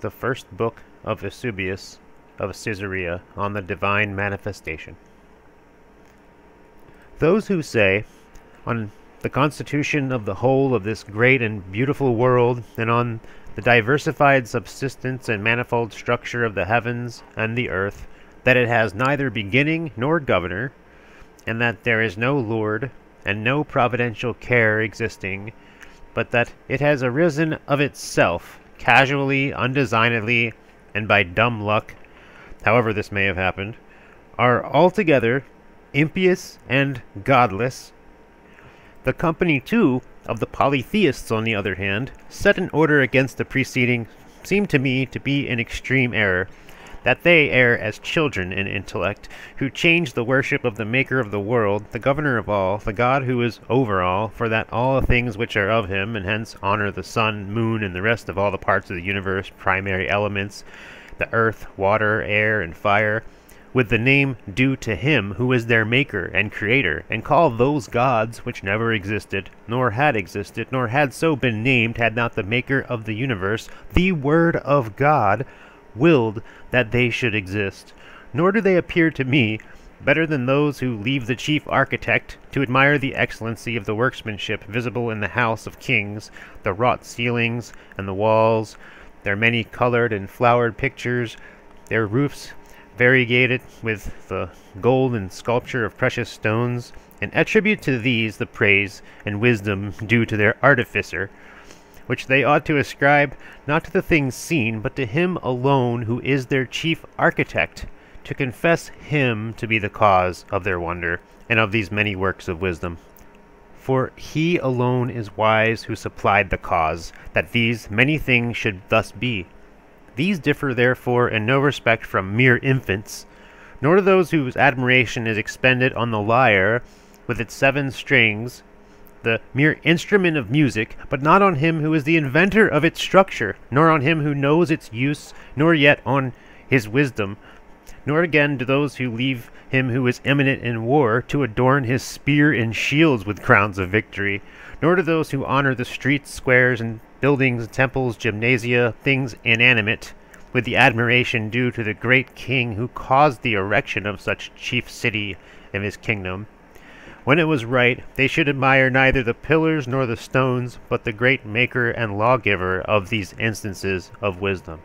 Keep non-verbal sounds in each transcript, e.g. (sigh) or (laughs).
the first book of Eusebius of Caesarea on the divine manifestation. Those who say, on the constitution of the whole of this great and beautiful world, and on the diversified subsistence and manifold structure of the heavens and the earth, that it has neither beginning nor governor, and that there is no Lord, and no providential care existing, but that it has arisen of itself, casually, undesignedly, and by dumb luck, however this may have happened, are altogether impious and godless. The company, too, of the polytheists, on the other hand, set in order against the preceding, seem to me to be in extreme error, that they err as children in intellect, who change the worship of the Maker of the world, the Governor of all, the God who is over all, for that all things which are of him, and hence honor the sun, moon, and the rest of all the parts of the universe, primary elements, the earth, water, air, and fire, with the name due to him who is their maker and creator, and call those gods which never existed, nor had existed, nor had so been named had not the maker of the universe, the Word of God, willed that they should exist. Nor do they appear to me better than those who leave the chief architect to admire the excellency of the workmanship visible in the house of kings, the wrought ceilings and the walls, their many colored and flowered pictures, their roofs variegated with the gold and sculpture of precious stones, and attribute to these the praise and wisdom due to their artificer, which they ought to ascribe not to the things seen, but to him alone who is their chief architect, to confess him to be the cause of their wonder, and of these many works of wisdom. For he alone is wise who supplied the cause, that these many things should thus be. These differ therefore in no respect from mere infants, nor do those whose admiration is expended on the lyre with its seven strings, the mere instrument of music, but not on him who is the inventor of its structure, nor on him who knows its use, nor yet on his wisdom, nor again do those who leave him who is eminent in war to adorn his spear and shields with crowns of victory, nor do those who honor the streets, squares, and buildings, temples, gymnasia, things inanimate, with the admiration due to the great king who caused the erection of such chief city of his kingdom. When it was right, they should admire neither the pillars nor the stones, but the great maker and lawgiver of these instances of wisdom.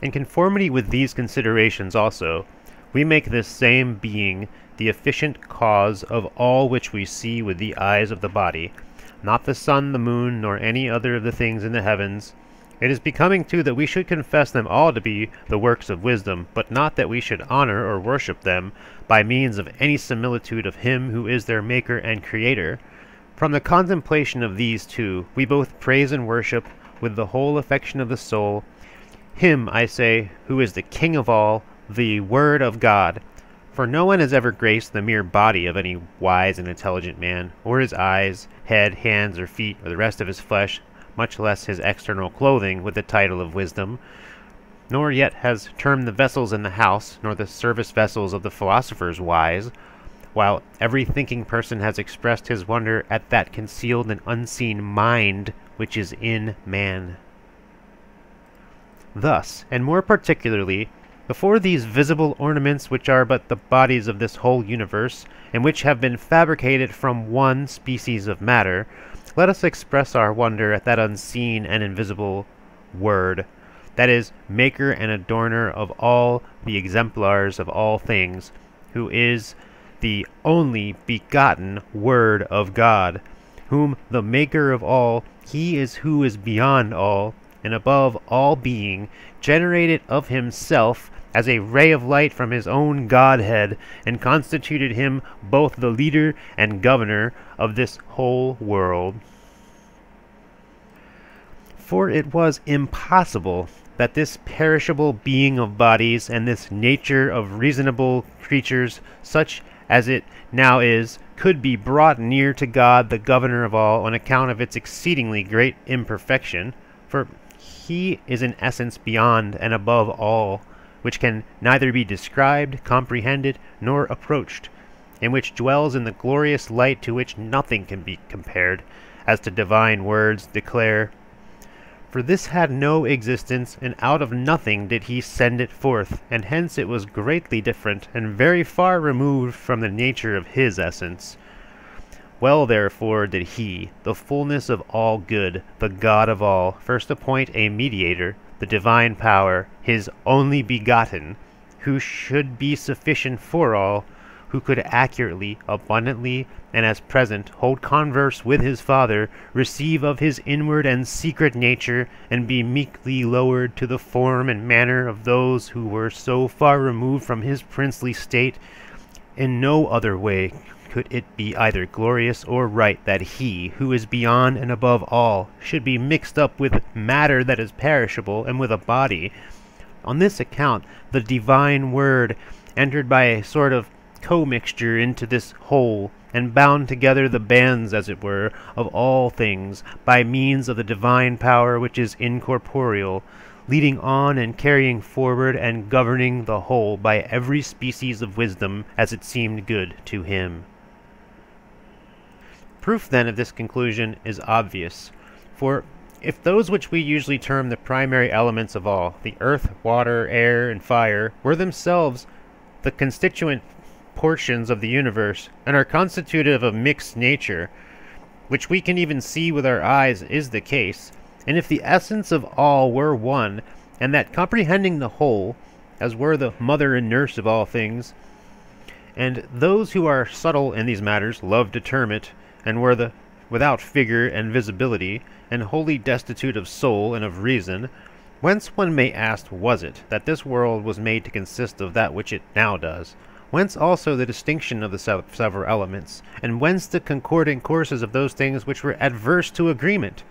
In conformity with these considerations also, we make this same being the efficient cause of all which we see with the eyes of the body, not the sun, the moon, nor any other of the things in the heavens. It is becoming too that we should confess them all to be the works of wisdom, but not that we should honor or worship them by means of any similitude of him who is their maker and creator. From the contemplation of these two, we both praise and worship with the whole affection of the soul, him, I say, who is the King of all, the Word of God, for no one has ever graced the mere body of any wise and intelligent man, or his eyes, head, hands, or feet, or the rest of his flesh, much less his external clothing, with the title of wisdom, nor yet has termed the vessels in the house, nor the service vessels of the philosophers wise, while every thinking person has expressed his wonder at that concealed and unseen mind which is in man. Thus, and more particularly, before these visible ornaments which are but the bodies of this whole universe, and which have been fabricated from one species of matter, let us express our wonder at that unseen and invisible Word, that is, maker and adorner of all the exemplars of all things, who is the only begotten Word of God, whom the Maker of all, he is who is beyond all, and above all being, generated of himself as a ray of light from his own Godhead, and constituted him both the leader and governor of this whole world. For it was impossible that this perishable being of bodies, and this nature of reasonable creatures, such as it now is, could be brought near to God the governor of all on account of its exceedingly great imperfection, for he is in essence beyond and above all which can neither be described, comprehended, nor approached, and which dwells in the glorious light to which nothing can be compared, as to divine words declare. For this had no existence, and out of nothing did he send it forth, and hence it was greatly different, and very far removed from the nature of his essence. Well therefore did he, the fullness of all good, the God of all, first appoint a mediator, the divine power, his only begotten, who should be sufficient for all, who could accurately, abundantly, and as present hold converse with his Father, receive of his inward and secret nature, and be meekly lowered to the form and manner of those who were so far removed from his princely state, in no other way could it be either glorious or right that he, who is beyond and above all, should be mixed up with matter that is perishable and with a body. On this account, the divine word entered by a sort of commixture into this whole, and bound together the bands, as it were, of all things, by means of the divine power which is incorporeal, leading on and carrying forward and governing the whole by every species of wisdom as it seemed good to him. Proof then of this conclusion is obvious, for if those which we usually term the primary elements of all, the earth, water, air, and fire, were themselves the constituent portions of the universe, and are constitutive of mixed nature, which we can even see with our eyes is the case, and if the essence of all were one, and that comprehending the whole, as were the mother and nurse of all things, and those who are subtle in these matters love to term it, and were the without figure and visibility, and wholly destitute of soul and of reason, whence one may ask was it that this world was made to consist of that which it now does? Whence also the distinction of the several elements, and whence the concordant courses of those things which were adverse to agreement?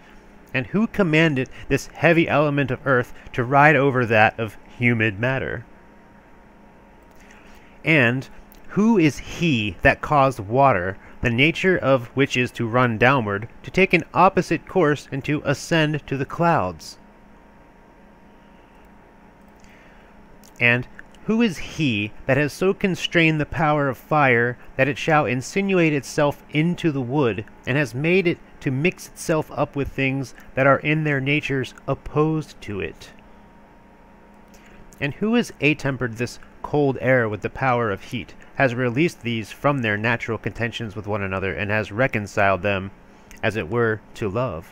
And who commanded this heavy element of earth to ride over that of humid matter? And who is he that caused water the nature of which is to run downward, to take an opposite course, and to ascend to the clouds. And who is he that has so constrained the power of fire that it shall insinuate itself into the wood, and has made it to mix itself up with things that are in their natures opposed to it? And who has atempered this cold air with the power of heat, has released these from their natural contentions with one another, and has reconciled them, as it were, to love.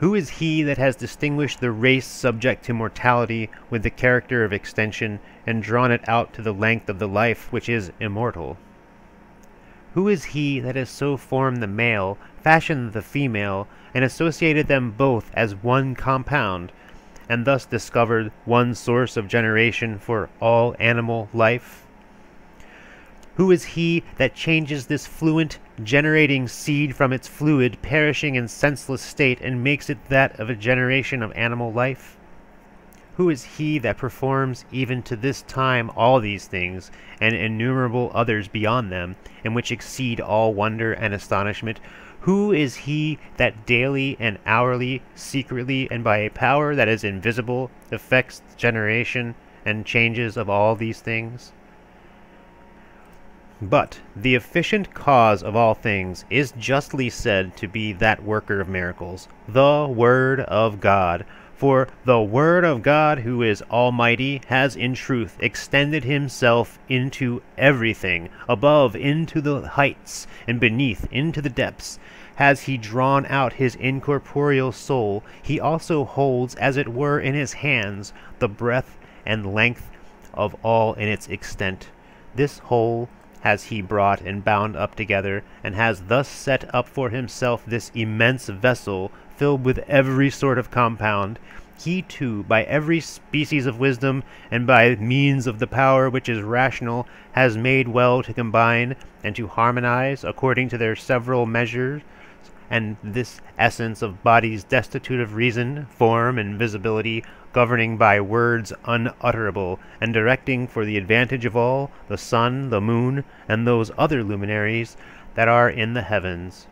Who is he that has distinguished the race subject to mortality with the character of extension, and drawn it out to the length of the life which is immortal? Who is he that has so formed the male, fashioned the female, and associated them both as one compound, and thus discovered one source of generation for all animal life? Who is he that changes this fluent, generating seed from its fluid, perishing and senseless state, and makes it that of a generation of animal life? Who is he that performs even to this time all these things, and innumerable others beyond them, and which exceed all wonder and astonishment? Who is he that daily and hourly, secretly, and by a power that is invisible, effects generation and changes of all these things? But the efficient cause of all things is justly said to be that worker of miracles, the Word of God, for the Word of God, who is Almighty, has in truth extended himself into everything, above into the heights, and beneath into the depths. Has he drawn out his incorporeal soul, he also holds, as it were in his hands, the breadth and length of all in its extent. This whole has he brought and bound up together, and has thus set up for himself this immense vessel filled with every sort of compound, he too, by every species of wisdom, and by means of the power which is rational, has made well to combine and to harmonize according to their several measures, and this essence of bodies destitute of reason, form, and visibility, governing by words unutterable, and directing for the advantage of all the sun, the moon, and those other luminaries that are in the heavens.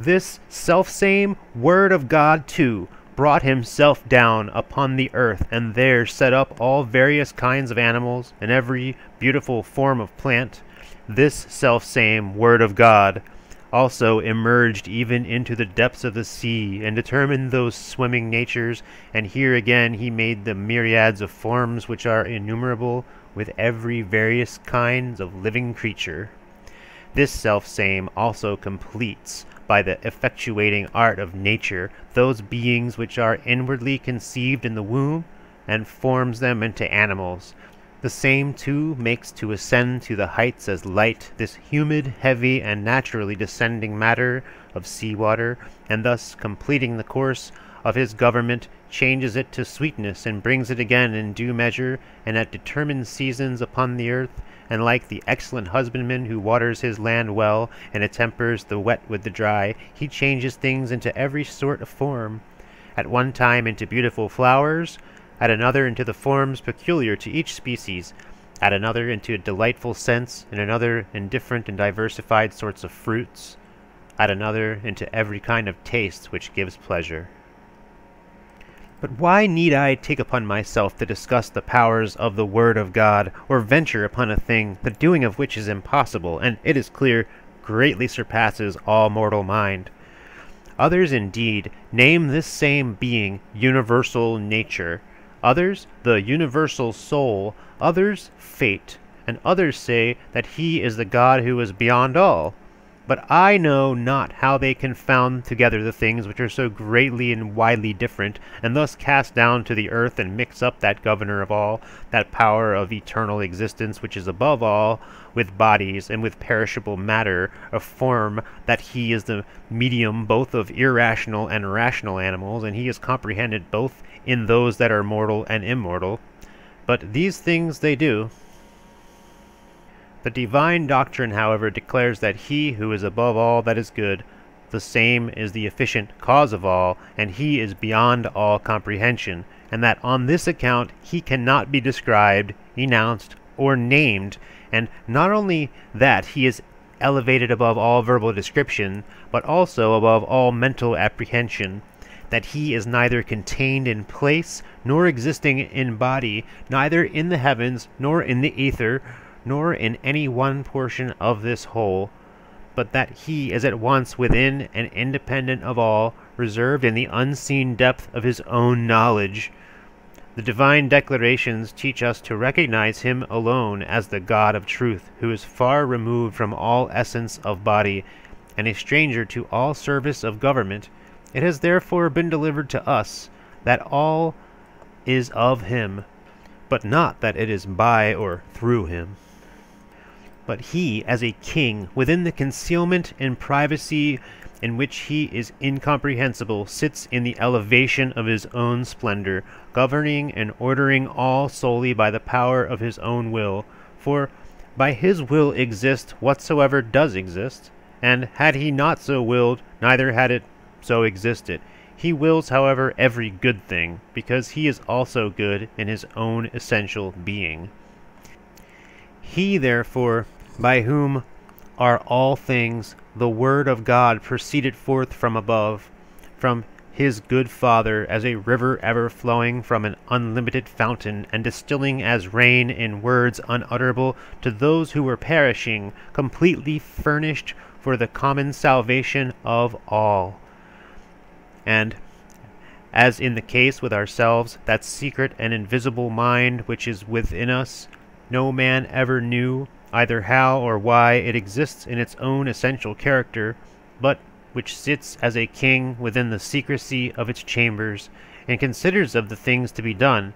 This selfsame Word of God, too, brought himself down upon the earth, and there set up all various kinds of animals, and every beautiful form of plant. This selfsame Word of God, also emerged even into the depths of the sea, and determined those swimming natures, and here again he made the myriads of forms which are innumerable, with every various kinds of living creature. This self-same also completes, by the effectuating art of nature, those beings which are inwardly conceived in the womb, and forms them into animals, the same, too, makes to ascend to the heights as light this humid, heavy, and naturally descending matter of sea water, and thus completing the course of his government, changes it to sweetness, and brings it again in due measure, and at determined seasons upon the earth, and like the excellent husbandman who waters his land well, and attempers the wet with the dry, he changes things into every sort of form, at one time into beautiful flowers, at another into the forms peculiar to each species, at another into a delightful sense, and another in different and diversified sorts of fruits, at another into every kind of taste which gives pleasure. But why need I take upon myself to discuss the powers of the Word of God, or venture upon a thing, the doing of which is impossible, and, it is clear, greatly surpasses all mortal mind? Others, indeed, name this same being universal nature, others the universal soul, others fate, and others say that he is the God who is beyond all. But I know not how they confound together the things which are so greatly and widely different, and thus cast down to the earth and mix up that governor of all, that power of eternal existence which is above all, with bodies and with perishable matter, a form that he is the medium both of irrational and rational animals, and he is comprehended both in those that are mortal and immortal. But these things they do. The divine doctrine, however, declares that he who is above all that is good, the same is the efficient cause of all, and he is beyond all comprehension, and that on this account he cannot be described, enounced, or named, and not only that he is elevated above all verbal description, but also above all mental apprehension, that he is neither contained in place, nor existing in body, neither in the heavens, nor in the ether, nor in any one portion of this whole, but that he is at once within and independent of all, reserved in the unseen depth of his own knowledge. The divine declarations teach us to recognize him alone as the God of truth, who is far removed from all essence of body, and a stranger to all service of government, it has therefore been delivered to us that all is of him, but not that it is by or through him. But he, as a king, within the concealment and privacy in which he is incomprehensible, sits in the elevation of his own splendor, governing and ordering all solely by the power of his own will. For by his will exists whatsoever does exist, and had he not so willed, neither had it so existed. He wills, however, every good thing, because he is also good in his own essential being. He, therefore, by whom are all things, the Word of God proceeded forth from above, from his good Father, as a river ever flowing from an unlimited fountain, and distilling as rain in words unutterable to those who were perishing, completely furnished for the common salvation of all and, as in the case with ourselves, that secret and invisible mind which is within us, no man ever knew either how or why it exists in its own essential character, but which sits as a king within the secrecy of its chambers, and considers of the things to be done.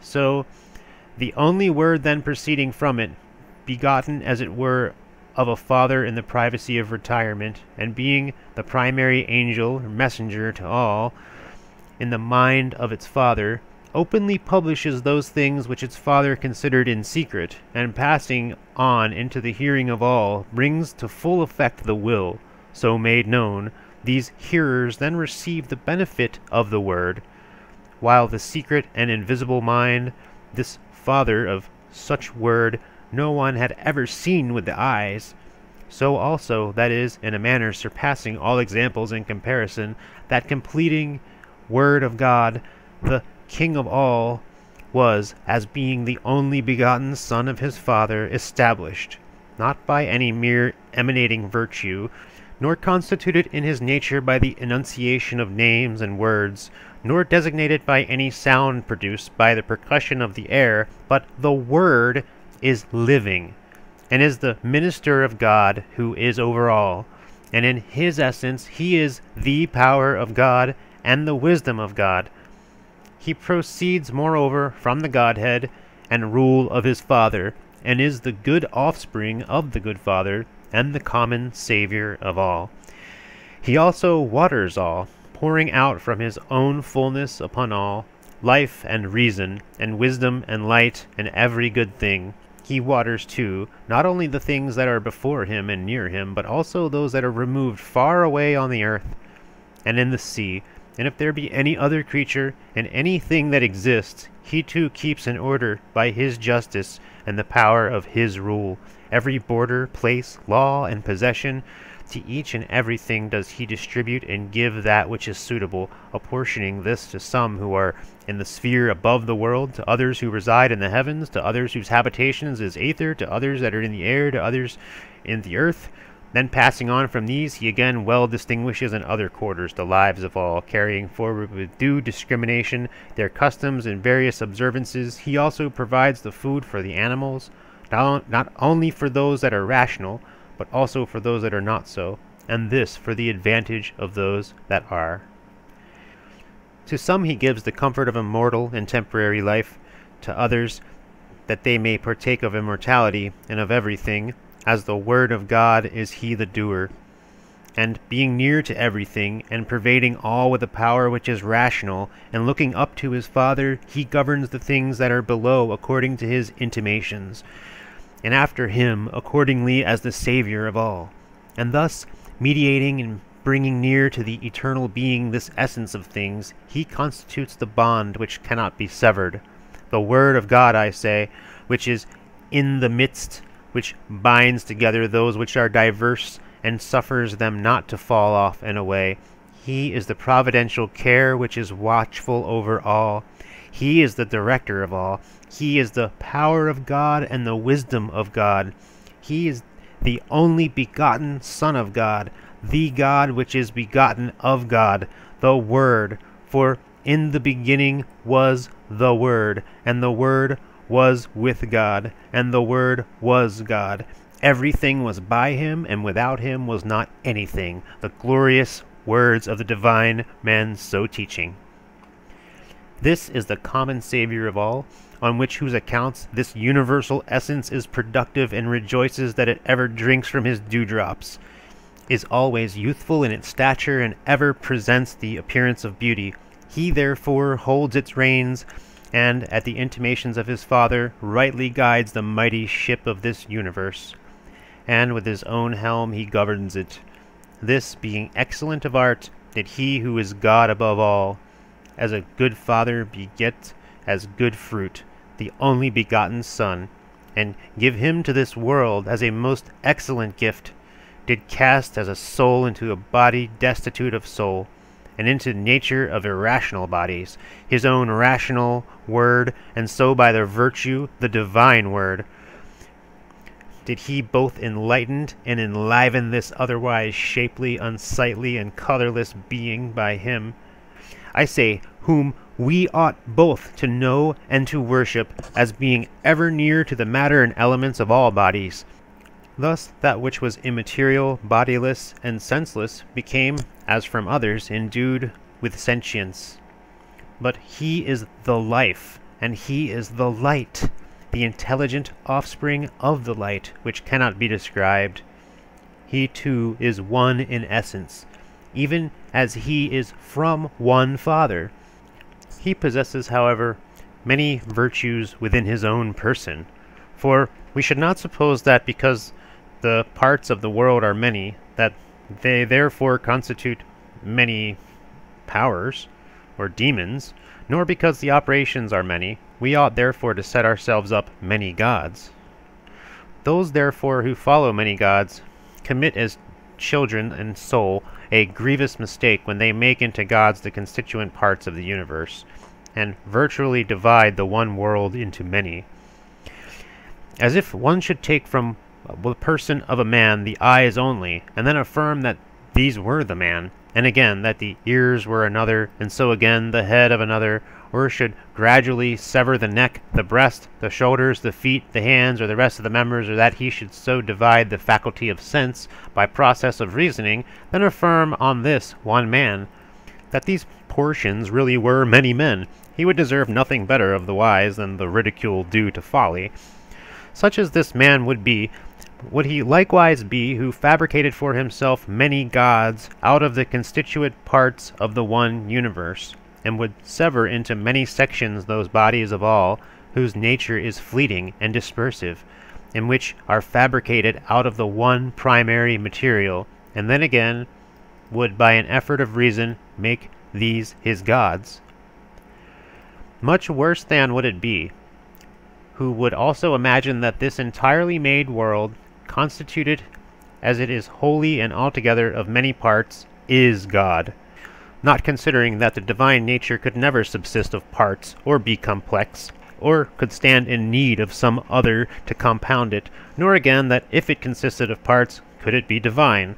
So, the only word then proceeding from it, begotten as it were of a father in the privacy of retirement, and being the primary angel or messenger to all, in the mind of its father, openly publishes those things which its father considered in secret, and passing on into the hearing of all, brings to full effect the will, so made known. These hearers then receive the benefit of the word, while the secret and invisible mind, this father of such word, no one had ever seen with the eyes. So also, that is, in a manner surpassing all examples in comparison, that completing Word of God, the King of all, was, as being the only begotten Son of his Father, established, not by any mere emanating virtue, nor constituted in his nature by the enunciation of names and words, nor designated by any sound produced by the percussion of the air, but the Word is living, and is the minister of God who is over all. And in his essence, he is the power of God and the wisdom of God. He proceeds, moreover, from the Godhead and rule of his Father, and is the good offspring of the good Father, and the common Saviour of all. He also waters all, pouring out from his own fullness upon all, life and reason, and wisdom and light, and every good thing. He waters, too, not only the things that are before him and near him, but also those that are removed far away on the earth and in the sea. And if there be any other creature and anything that exists, he too keeps in order by his justice and the power of his rule. Every border, place, law, and possession, to each and everything does he distribute and give that which is suitable, apportioning this to some who are in the sphere above the world, to others who reside in the heavens, to others whose habitations is aether, to others that are in the air, to others in the earth. Then passing on from these, he again well distinguishes in other quarters the lives of all, carrying forward with due discrimination their customs and various observances. He also provides the food for the animals, not, not only for those that are rational, but also for those that are not so, and this for the advantage of those that are. To some he gives the comfort of immortal and temporary life, to others that they may partake of immortality and of everything, as the Word of God is he the doer. And being near to everything, and pervading all with a power which is rational, and looking up to his Father, he governs the things that are below according to his intimations and after him accordingly as the Saviour of all, and thus, mediating and bringing near to the eternal being this essence of things, he constitutes the bond which cannot be severed. The Word of God, I say, which is in the midst, which binds together those which are diverse, and suffers them not to fall off and away. He is the providential care which is watchful over all. He is the director of all, he is the power of God and the wisdom of God. He is the only begotten Son of God, the God which is begotten of God, the Word. For in the beginning was the Word, and the Word was with God, and the Word was God. Everything was by him, and without him was not anything. The glorious words of the divine man so teaching. This is the common Saviour of all, on which whose accounts this universal essence is productive and rejoices that it ever drinks from his dewdrops, is always youthful in its stature and ever presents the appearance of beauty. He therefore holds its reins, and, at the intimations of his Father, rightly guides the mighty ship of this universe, and with his own helm he governs it. This being excellent of art, did he who is God above all, as a good father beget as good fruit, the only begotten Son, and give him to this world as a most excellent gift, did cast as a soul into a body destitute of soul, and into nature of irrational bodies, his own rational word, and so by the virtue, the divine word, did he both enlighten and enliven this otherwise shapely, unsightly, and colorless being by him, I say, whom we ought both to know and to worship as being ever near to the matter and elements of all bodies. Thus that which was immaterial, bodiless, and senseless became, as from others, endued with sentience. But he is the life, and he is the light, the intelligent offspring of the light, which cannot be described. He too is one in essence, even as he is from one Father he possesses, however, many virtues within his own person, for we should not suppose that because the parts of the world are many, that they therefore constitute many powers, or demons, nor because the operations are many, we ought therefore to set ourselves up many gods. Those therefore who follow many gods commit as children and soul a grievous mistake when they make into gods the constituent parts of the universe, and virtually divide the one world into many. As if one should take from the person of a man the eyes only, and then affirm that these were the man, and again that the ears were another, and so again the head of another, or should gradually sever the neck, the breast, the shoulders, the feet, the hands, or the rest of the members, or that he should so divide the faculty of sense by process of reasoning, then affirm on this one man, that these portions really were many men, he would deserve nothing better of the wise than the ridicule due to folly. Such as this man would be, would he likewise be who fabricated for himself many gods out of the constituent parts of the one universe and would sever into many sections those bodies of all whose nature is fleeting and dispersive, and which are fabricated out of the one primary material, and then again would by an effort of reason make these his gods. Much worse than would it be, who would also imagine that this entirely made world, constituted as it is wholly and altogether of many parts, is God not considering that the divine nature could never subsist of parts, or be complex, or could stand in need of some other to compound it, nor again that if it consisted of parts, could it be divine.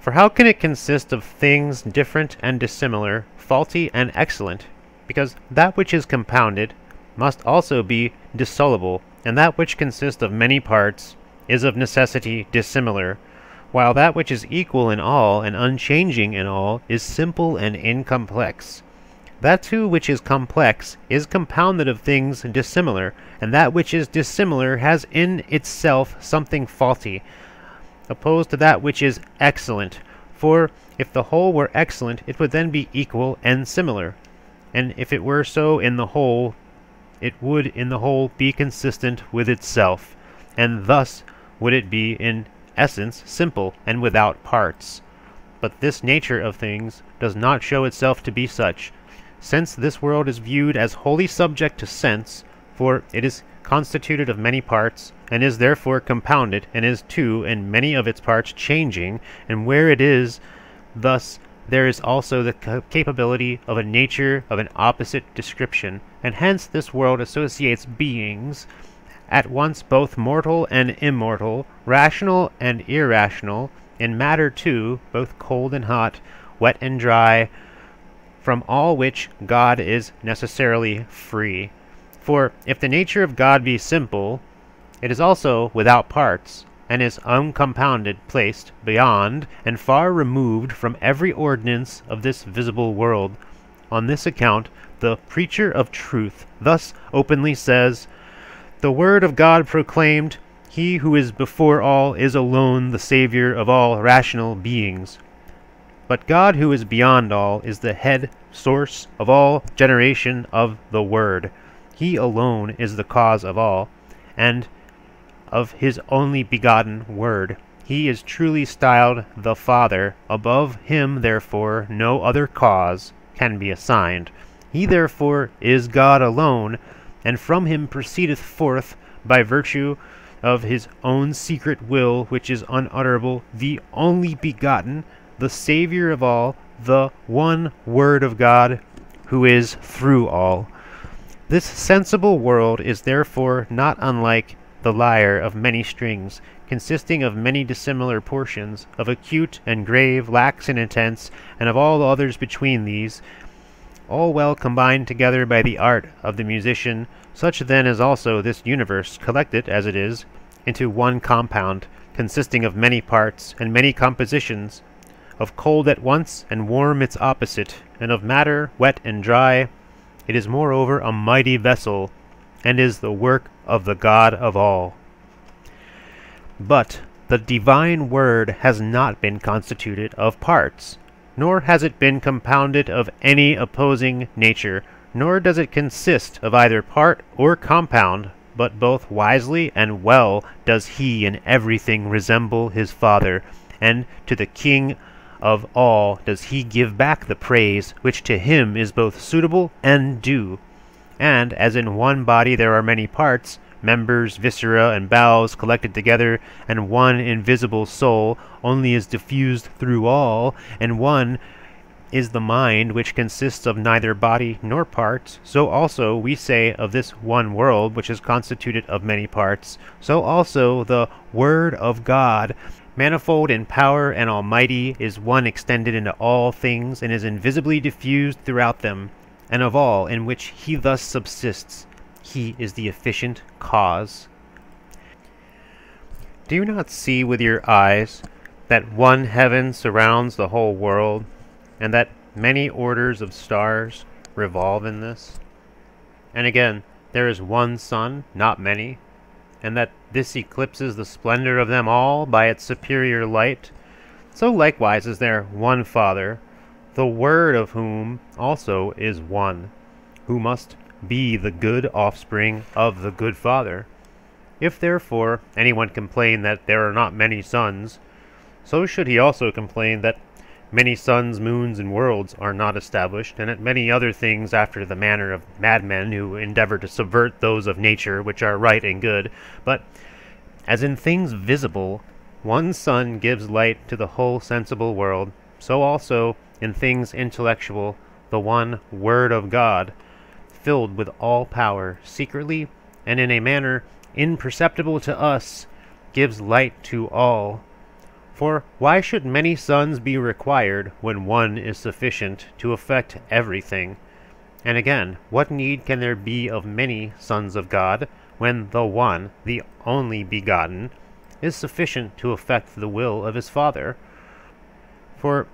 For how can it consist of things different and dissimilar, faulty and excellent? Because that which is compounded must also be dissoluble, and that which consists of many parts is of necessity dissimilar, while that which is equal in all and unchanging in all is simple and incomplex. That too which is complex is compounded of things dissimilar, and that which is dissimilar has in itself something faulty, opposed to that which is excellent. For if the whole were excellent, it would then be equal and similar, and if it were so in the whole, it would in the whole be consistent with itself, and thus would it be in essence simple and without parts. But this nature of things does not show itself to be such, since this world is viewed as wholly subject to sense, for it is constituted of many parts, and is therefore compounded, and is too in many of its parts changing, and where it is thus there is also the capability of a nature of an opposite description, and hence this world associates beings at once both mortal and immortal, rational and irrational, in matter too, both cold and hot, wet and dry, from all which God is necessarily free. For if the nature of God be simple, it is also without parts, and is uncompounded, placed beyond and far removed from every ordinance of this visible world. On this account, the preacher of truth thus openly says, the word of God proclaimed, He who is before all is alone the Savior of all rational beings. But God who is beyond all is the head, source of all generation of the Word. He alone is the cause of all, and of his only begotten Word. He is truly styled the Father. Above him, therefore, no other cause can be assigned. He therefore is God alone, and from him proceedeth forth, by virtue of his own secret will, which is unutterable, the only begotten, the Saviour of all, the one Word of God, who is through all. This sensible world is therefore not unlike the lyre of many strings, consisting of many dissimilar portions, of acute and grave, lax and intense, and of all others between these, all well combined together by the art of the musician, such then is also this universe, collected, as it is, into one compound, consisting of many parts and many compositions, of cold at once and warm its opposite, and of matter wet and dry. It is moreover a mighty vessel, and is the work of the God of all. But the divine word has not been constituted of parts, nor has it been compounded of any opposing nature, nor does it consist of either part or compound, but both wisely and well does he in everything resemble his Father, and to the King of all does he give back the praise which to him is both suitable and due. And as in one body there are many parts, members, viscera, and bowels collected together, and one invisible soul only is diffused through all, and one is the mind which consists of neither body nor parts, so also we say of this one world which is constituted of many parts, so also the Word of God, manifold in power and almighty, is one extended into all things, and is invisibly diffused throughout them, and of all in which he thus subsists, he is the efficient cause. Do you not see with your eyes that one heaven surrounds the whole world, and that many orders of stars revolve in this? And again, there is one sun, not many, and that this eclipses the splendor of them all by its superior light. So likewise is there one Father, the Word of whom also is one, who must be the good offspring of the good Father. If therefore anyone complain that there are not many sons, so should he also complain that many suns, moons, and worlds are not established, and at many other things after the manner of madmen who endeavor to subvert those of nature which are right and good. But as in things visible, one sun gives light to the whole sensible world, so also in things intellectual, the one Word of God, filled with all power, secretly and in a manner imperceptible to us, gives light to all. For why should many suns be required when one is sufficient to effect everything? And again, what need can there be of many sons of God when the one, the only begotten, is sufficient to effect the will of his Father? For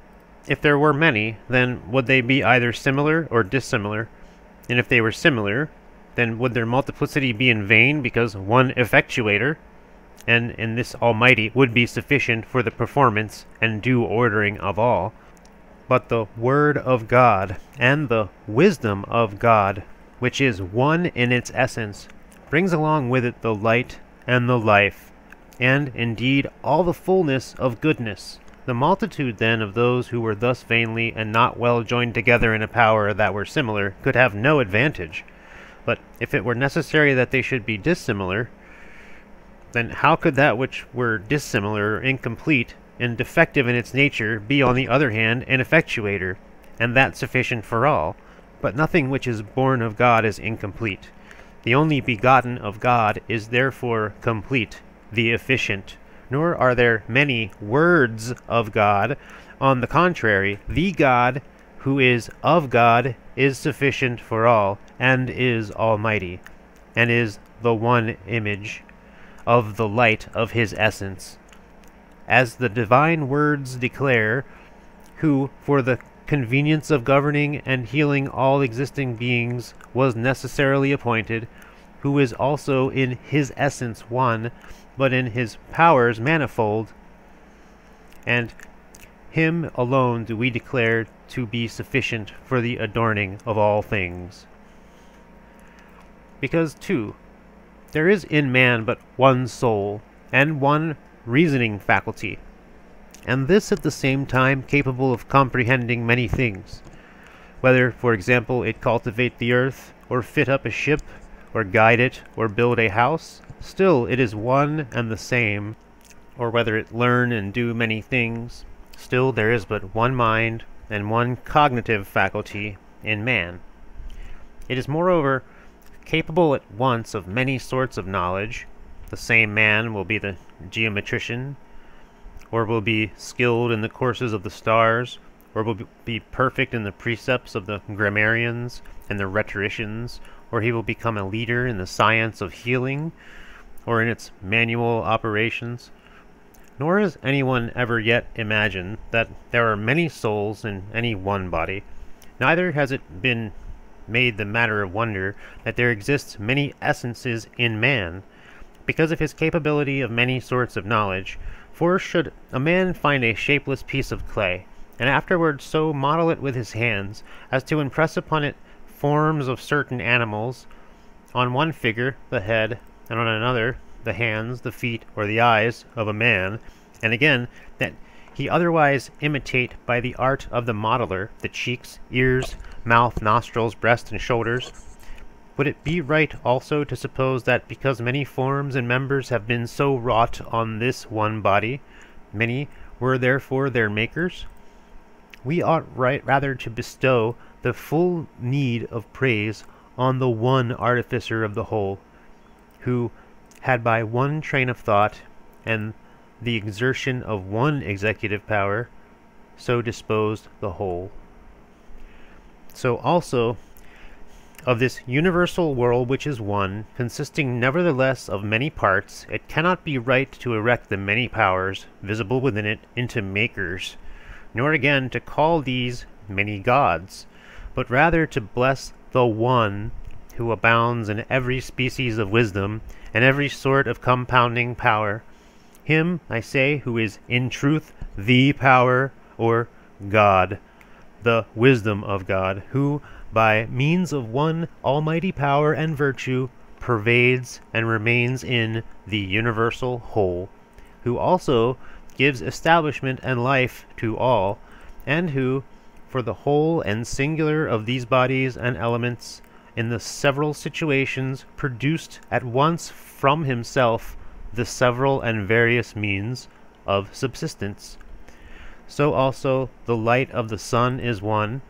if there were many, then would they be either similar or dissimilar? And if they were similar, then would their multiplicity be in vain because one effectuator, and in this Almighty, would be sufficient for the performance and due ordering of all? But the Word of God and the wisdom of God, which is one in its essence, brings along with it the light and the life, and indeed all the fullness of goodness. The multitude then of those who were thus vainly and not well joined together in a power that were similar could have no advantage. But if it were necessary that they should be dissimilar, then how could that which were dissimilar, incomplete, and defective in its nature be on the other hand an effectuator, and that sufficient for all? But nothing which is born of God is incomplete. The only begotten of God is therefore complete, the efficient nor are there many words of God. On the contrary, the God who is of God is sufficient for all, and is almighty, and is the one image of the light of his essence. As the divine words declare, who, for the convenience of governing and healing all existing beings, was necessarily appointed, who is also in his essence one, but in his powers manifold, and him alone do we declare to be sufficient for the adorning of all things. Because, too, there is in man but one soul, and one reasoning faculty, and this at the same time capable of comprehending many things, whether, for example, it cultivate the earth, or fit up a ship, or guide it, or build a house, Still it is one and the same, or whether it learn and do many things, still there is but one mind and one cognitive faculty in man. It is moreover capable at once of many sorts of knowledge. The same man will be the geometrician, or will be skilled in the courses of the stars, or will be perfect in the precepts of the grammarians and the rhetoricians, or he will become a leader in the science of healing, or in its manual operations. Nor has anyone ever yet imagined that there are many souls in any one body. Neither has it been made the matter of wonder that there exists many essences in man, because of his capability of many sorts of knowledge. For should a man find a shapeless piece of clay, and afterwards so model it with his hands as to impress upon it forms of certain animals, on one figure the head, and on another the hands, the feet, or the eyes of a man, and again that he otherwise imitate by the art of the modeler the cheeks, ears, mouth, nostrils, breast, and shoulders, would it be right also to suppose that because many forms and members have been so wrought on this one body, many were therefore their makers? we ought right rather to bestow the full need of praise on the one artificer of the whole, who had by one train of thought and the exertion of one executive power so disposed the whole. So also of this universal world which is one, consisting nevertheless of many parts, it cannot be right to erect the many powers visible within it into makers, nor again to call these many gods, but rather to bless the one who abounds in every species of wisdom and every sort of compounding power. Him, I say, who is in truth the power, or God, the wisdom of God, who, by means of one almighty power and virtue, pervades and remains in the universal whole, who also gives establishment and life to all, and who, for the whole and singular of these bodies and elements, in the several situations produced at once from himself the several and various means of subsistence. So also the light of the sun is one,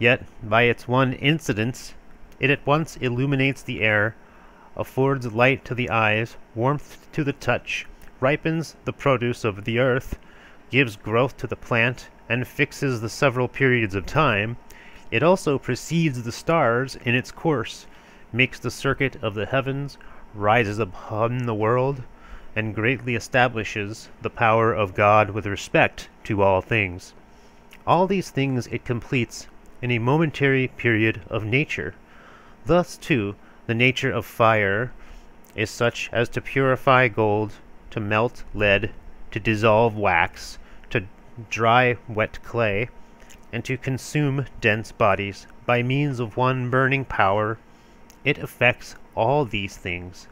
Yet, by its one incidence, it at once illuminates the air, affords light to the eyes, warmth to the touch, ripens the produce of the earth, gives growth to the plant, and fixes the several periods of time, it also precedes the stars in its course, makes the circuit of the heavens, rises upon the world, and greatly establishes the power of God with respect to all things. All these things it completes in a momentary period of nature. Thus, too, the nature of fire is such as to purify gold, to melt lead, to dissolve wax, to dry wet clay, and to consume dense bodies. By means of one burning power, it effects all these things.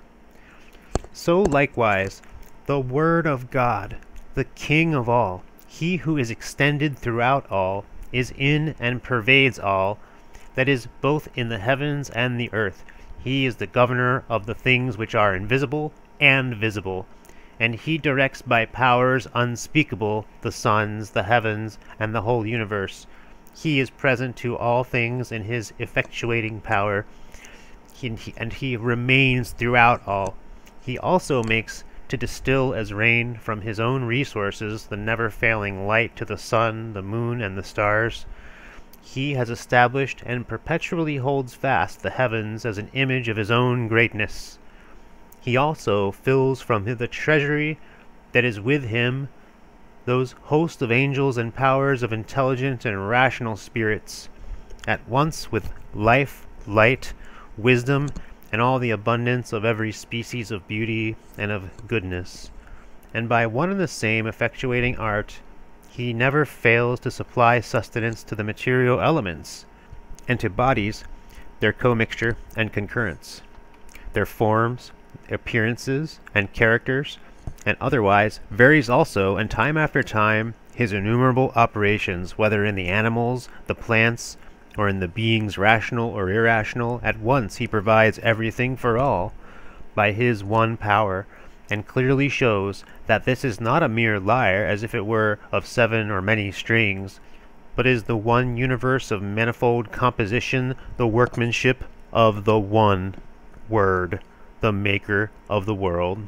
So likewise, the Word of God, the King of all, he who is extended throughout all, is in and pervades all, that is, both in the heavens and the earth. He is the governor of the things which are invisible and visible, and he directs by powers unspeakable the suns, the heavens, and the whole universe. He is present to all things in his effectuating power, he, and he remains throughout all. He also makes to distill as rain from his own resources the never failing light to the sun, the moon, and the stars. He has established and perpetually holds fast the heavens as an image of his own greatness. He also fills from the treasury that is with him those hosts of angels and powers of intelligent and rational spirits, at once with life, light, wisdom, and all the abundance of every species of beauty and of goodness. And by one and the same effectuating art, he never fails to supply sustenance to the material elements, and to bodies their commixture and concurrence, their forms, appearances, and characters, and otherwise varies also, and time after time, his innumerable operations, whether in the animals, the plants, or in the beings rational or irrational, at once he provides everything for all by his one power, and clearly shows that this is not a mere lyre as if it were of seven or many strings, but is the one universe of manifold composition, the workmanship of the one Word, the Maker of the world.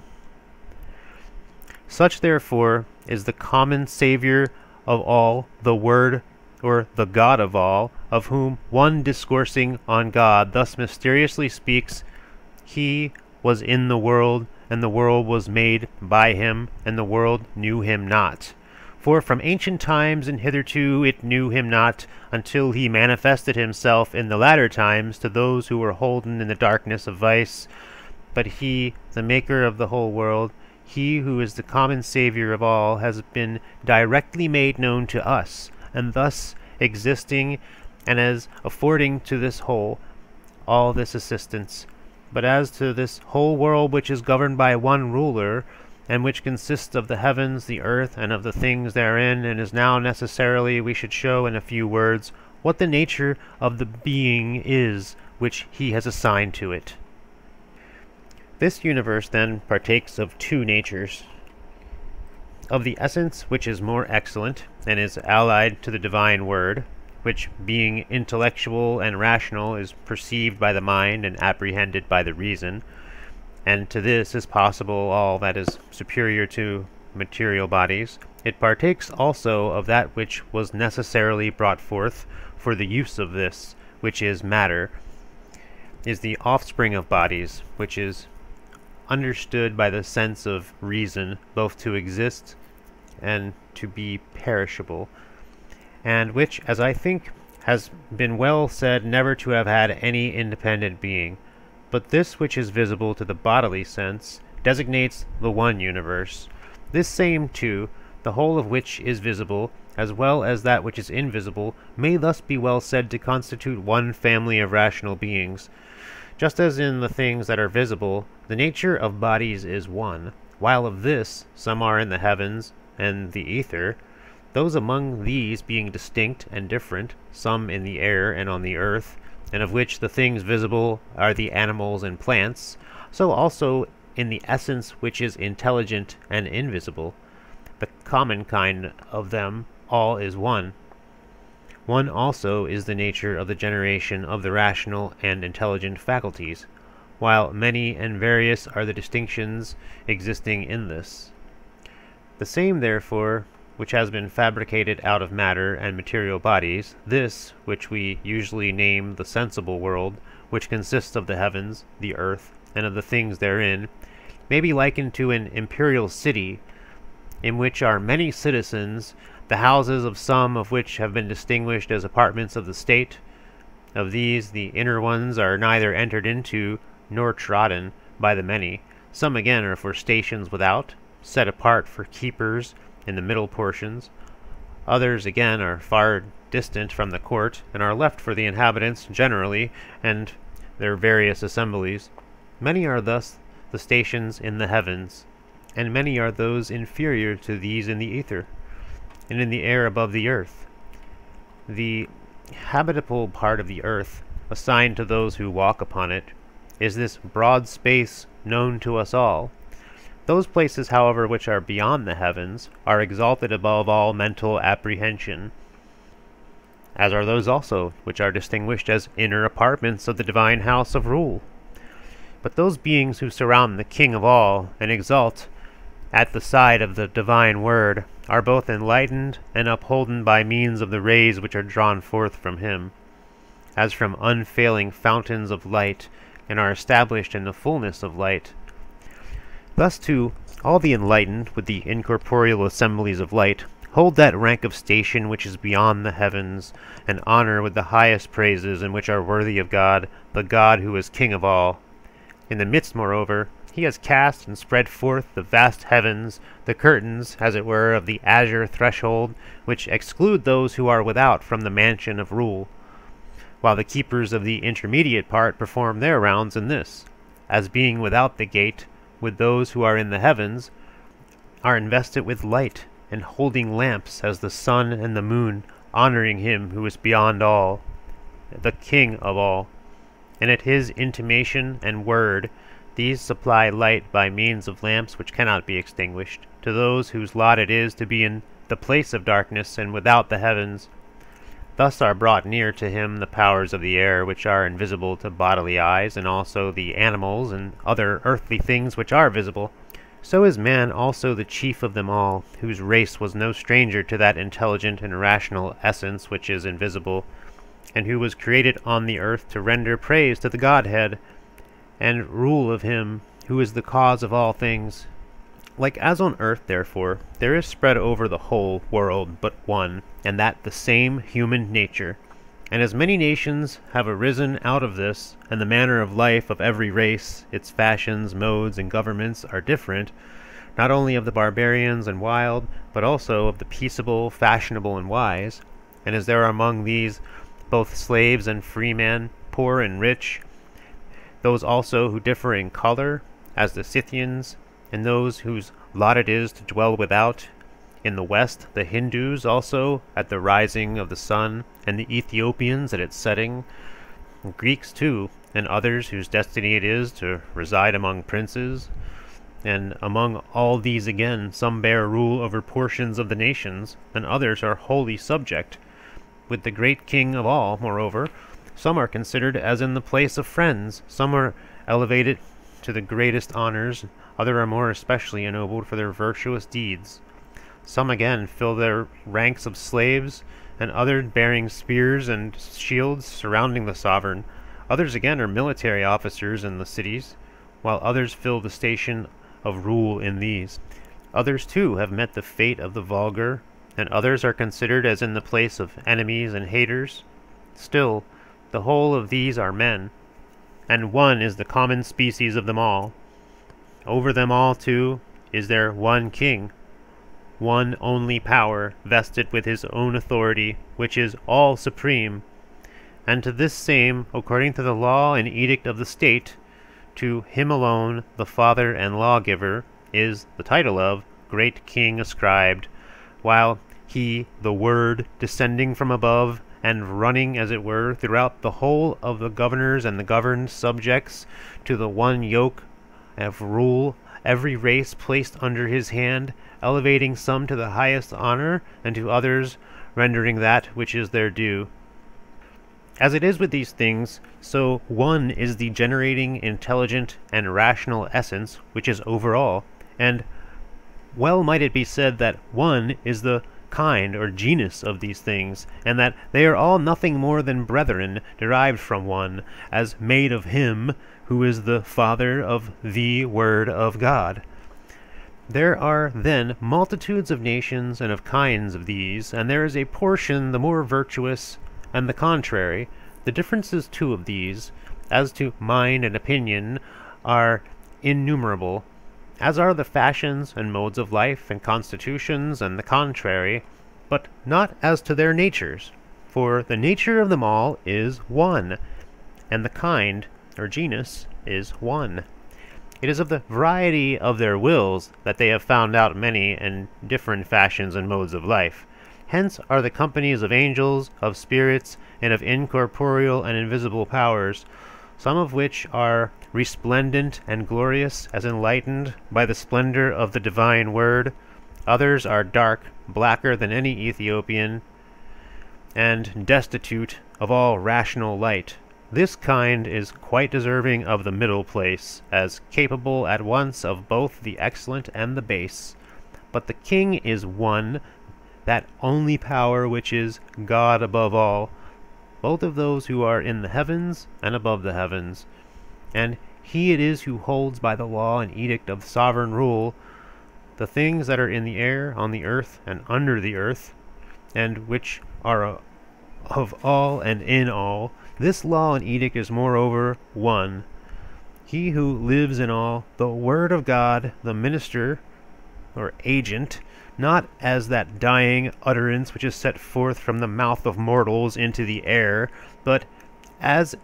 Such, therefore, is the common Saviour of all, the Word or the God of all, of whom one discoursing on God thus mysteriously speaks, He was in the world, and the world was made by him, and the world knew him not. For from ancient times and hitherto it knew him not, until he manifested himself in the latter times to those who were holden in the darkness of vice. But he, the Maker of the whole world, he who is the common Saviour of all, has been directly made known to us, and thus existing and as affording to this whole all this assistance. But as to this whole world which is governed by one ruler, and which consists of the heavens, the earth, and of the things therein, and is now necessarily we should show in a few words what the nature of the being is which he has assigned to it. This universe, then, partakes of two natures, of the essence which is more excellent, and is allied to the divine word, which, being intellectual and rational, is perceived by the mind and apprehended by the reason, and to this is possible all that is superior to material bodies, it partakes also of that which was necessarily brought forth for the use of this, which is matter, is the offspring of bodies, which is understood by the sense of reason both to exist and to be perishable, and which, as I think, has been well said never to have had any independent being. But this which is visible to the bodily sense designates the one universe. This same, too, the whole of which is visible, as well as that which is invisible, may thus be well said to constitute one family of rational beings. Just as in the things that are visible, the nature of bodies is one, while of this some are in the heavens and the ether, those among these being distinct and different, some in the air and on the earth, and of which the things visible are the animals and plants, so also in the essence which is intelligent and invisible. The common kind of them all is one. One also is the nature of the generation of the rational and intelligent faculties, while many and various are the distinctions existing in this. The same, therefore, which has been fabricated out of matter and material bodies, this, which we usually name the sensible world, which consists of the heavens, the earth, and of the things therein, may be likened to an imperial city, in which are many citizens, the houses of some of which have been distinguished as apartments of the state. Of these, the inner ones are neither entered into nor trodden by the many. Some again are for stations without, set apart for keepers in the middle portions. Others, again, are far distant from the court, and are left for the inhabitants generally, and their various assemblies. Many are thus the stations in the heavens, and many are those inferior to these in the ether, and in the air above the earth. The habitable part of the earth, assigned to those who walk upon it, is this broad space known to us all, those places, however, which are beyond the heavens, are exalted above all mental apprehension, as are those also which are distinguished as inner apartments of the divine house of rule. But those beings who surround the King of all, and exalt at the side of the divine word, are both enlightened and upholden by means of the rays which are drawn forth from him, as from unfailing fountains of light, and are established in the fullness of light, Thus, too, all the enlightened, with the incorporeal assemblies of light, hold that rank of station which is beyond the heavens, and honor with the highest praises, and which are worthy of God, the God who is King of all. In the midst, moreover, he has cast and spread forth the vast heavens, the curtains, as it were, of the azure threshold, which exclude those who are without from the mansion of rule, while the keepers of the intermediate part perform their rounds in this, as being without the gate, with those who are in the heavens, are invested with light, and holding lamps as the sun and the moon, honoring him who is beyond all, the King of all. And at his intimation and word, these supply light by means of lamps which cannot be extinguished, to those whose lot it is to be in the place of darkness and without the heavens, Thus are brought near to him the powers of the air, which are invisible to bodily eyes, and also the animals and other earthly things which are visible. So is man also the chief of them all, whose race was no stranger to that intelligent and rational essence which is invisible, and who was created on the earth to render praise to the Godhead, and rule of him who is the cause of all things, like as on earth, therefore, there is spread over the whole world but one, and that the same human nature. And as many nations have arisen out of this, and the manner of life of every race, its fashions, modes, and governments are different, not only of the barbarians and wild, but also of the peaceable, fashionable, and wise, and as there are among these both slaves and freemen, poor and rich, those also who differ in color, as the Scythians, and those whose lot it is to dwell without. In the west, the Hindus also at the rising of the sun, and the Ethiopians at its setting, Greeks too, and others whose destiny it is to reside among princes, and among all these again some bear rule over portions of the nations, and others are wholly subject. With the great king of all, moreover, some are considered as in the place of friends, some are elevated to the greatest honors, others are more especially ennobled for their virtuous deeds. Some again fill their ranks of slaves, and others bearing spears and shields surrounding the sovereign. Others again are military officers in the cities, while others fill the station of rule in these. Others too have met the fate of the vulgar, and others are considered as in the place of enemies and haters. Still, the whole of these are men, and one is the common species of them all. Over them all, too, is there one king, one only power, vested with his own authority, which is all supreme, and to this same, according to the law and edict of the state, to him alone, the Father and Lawgiver, is the title of Great King ascribed, while he, the Word, descending from above, and running, as it were, throughout the whole of the governors and the governed subjects to the one yoke of rule, every race placed under his hand, elevating some to the highest honor, and to others rendering that which is their due. As it is with these things, so one is the generating, intelligent, and rational essence which is over all, and well might it be said that one is the kind or genus of these things, and that they are all nothing more than brethren derived from one, as made of him who is the Father of the Word of God. There are then multitudes of nations and of kinds of these, and there is a portion the more virtuous and the contrary, the differences too of these, as to mind and opinion, are innumerable, as are the fashions and modes of life and constitutions and the contrary, but not as to their natures, for the nature of them all is one, and the kind, or genus, is one. It is of the variety of their wills that they have found out many and different fashions and modes of life. Hence are the companies of angels, of spirits, and of incorporeal and invisible powers, some of which are resplendent and glorious as enlightened by the splendor of the divine word, others are dark, blacker than any Ethiopian, and destitute of all rational light. This kind is quite deserving of the middle place, as capable at once of both the excellent and the base. But the king is one that only power which is God above all, both of those who are in the heavens and above the heavens. And he it is who holds by the law and edict of sovereign rule the things that are in the air, on the earth, and under the earth, and which are uh, of all and in all. This law and edict is moreover one. He who lives in all, the Word of God, the minister, or agent, not as that dying utterance which is set forth from the mouth of mortals into the air, but as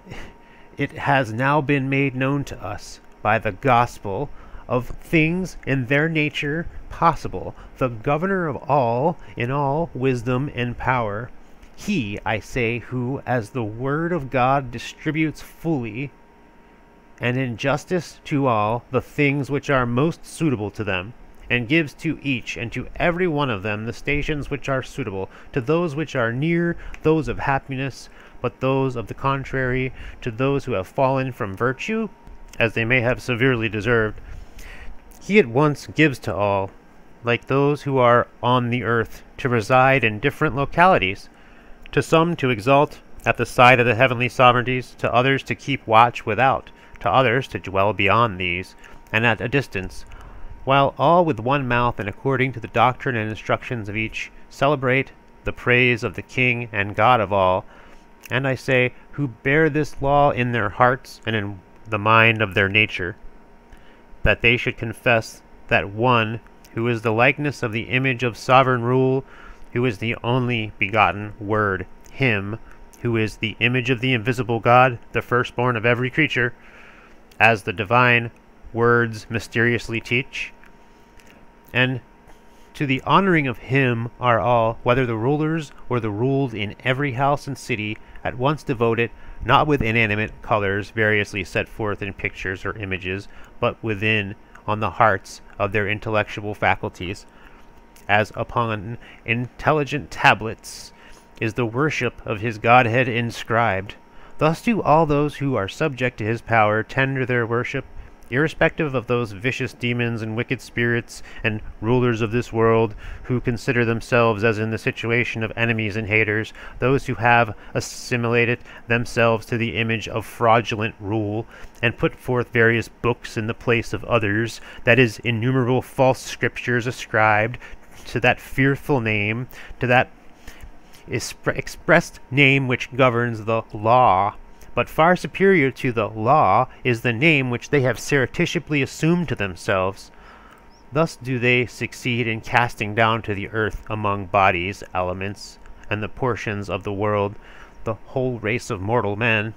it has now been made known to us by the gospel of things in their nature possible, the governor of all, in all wisdom and power. He, I say, who, as the word of God distributes fully and in justice to all the things which are most suitable to them, and gives to each and to every one of them the stations which are suitable, to those which are near, those of happiness, but those of the contrary, to those who have fallen from virtue, as they may have severely deserved. He at once gives to all, like those who are on the earth, to reside in different localities, to some to exalt at the side of the heavenly sovereignties, to others to keep watch without, to others to dwell beyond these, and at a distance, while all with one mouth and according to the doctrine and instructions of each celebrate the praise of the King and God of all, and I say, who bear this law in their hearts and in the mind of their nature, that they should confess that one who is the likeness of the image of sovereign rule, who is the only begotten Word, him, who is the image of the invisible God, the firstborn of every creature, as the divine words mysteriously teach, and to the honoring of him are all, whether the rulers or the ruled in every house and city, at once devoted, not with inanimate colors variously set forth in pictures or images, but within on the hearts of their intellectual faculties, as upon intelligent tablets is the worship of his Godhead inscribed. Thus do all those who are subject to his power tender their worship irrespective of those vicious demons and wicked spirits and rulers of this world who consider themselves as in the situation of enemies and haters, those who have assimilated themselves to the image of fraudulent rule, and put forth various books in the place of others, that is, innumerable false scriptures ascribed to that fearful name, to that expressed name which governs the law but far superior to the law is the name which they have surreptitiously assumed to themselves. Thus do they succeed in casting down to the earth among bodies, elements, and the portions of the world the whole race of mortal men.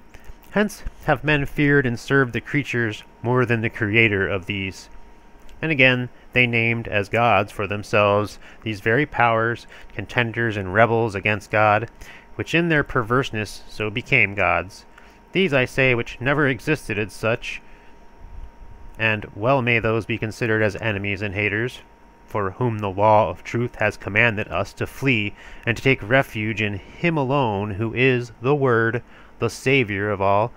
Hence have men feared and served the creatures more than the Creator of these. And again, they named as gods for themselves these very powers, contenders and rebels against God, which in their perverseness so became gods. These I say which never existed as such, and well may those be considered as enemies and haters, for whom the law of truth has commanded us to flee and to take refuge in Him alone who is the Word, the Saviour of all,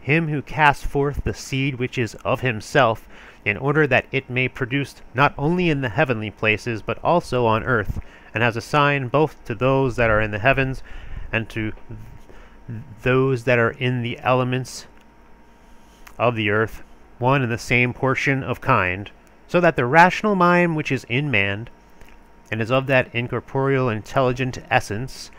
Him who casts forth the seed which is of Himself, in order that it may produce not only in the heavenly places, but also on earth, and as a sign both to those that are in the heavens and to those that are in the elements of the earth, one and the same portion of kind, so that the rational mind which is in man, and is of that incorporeal intelligent essence,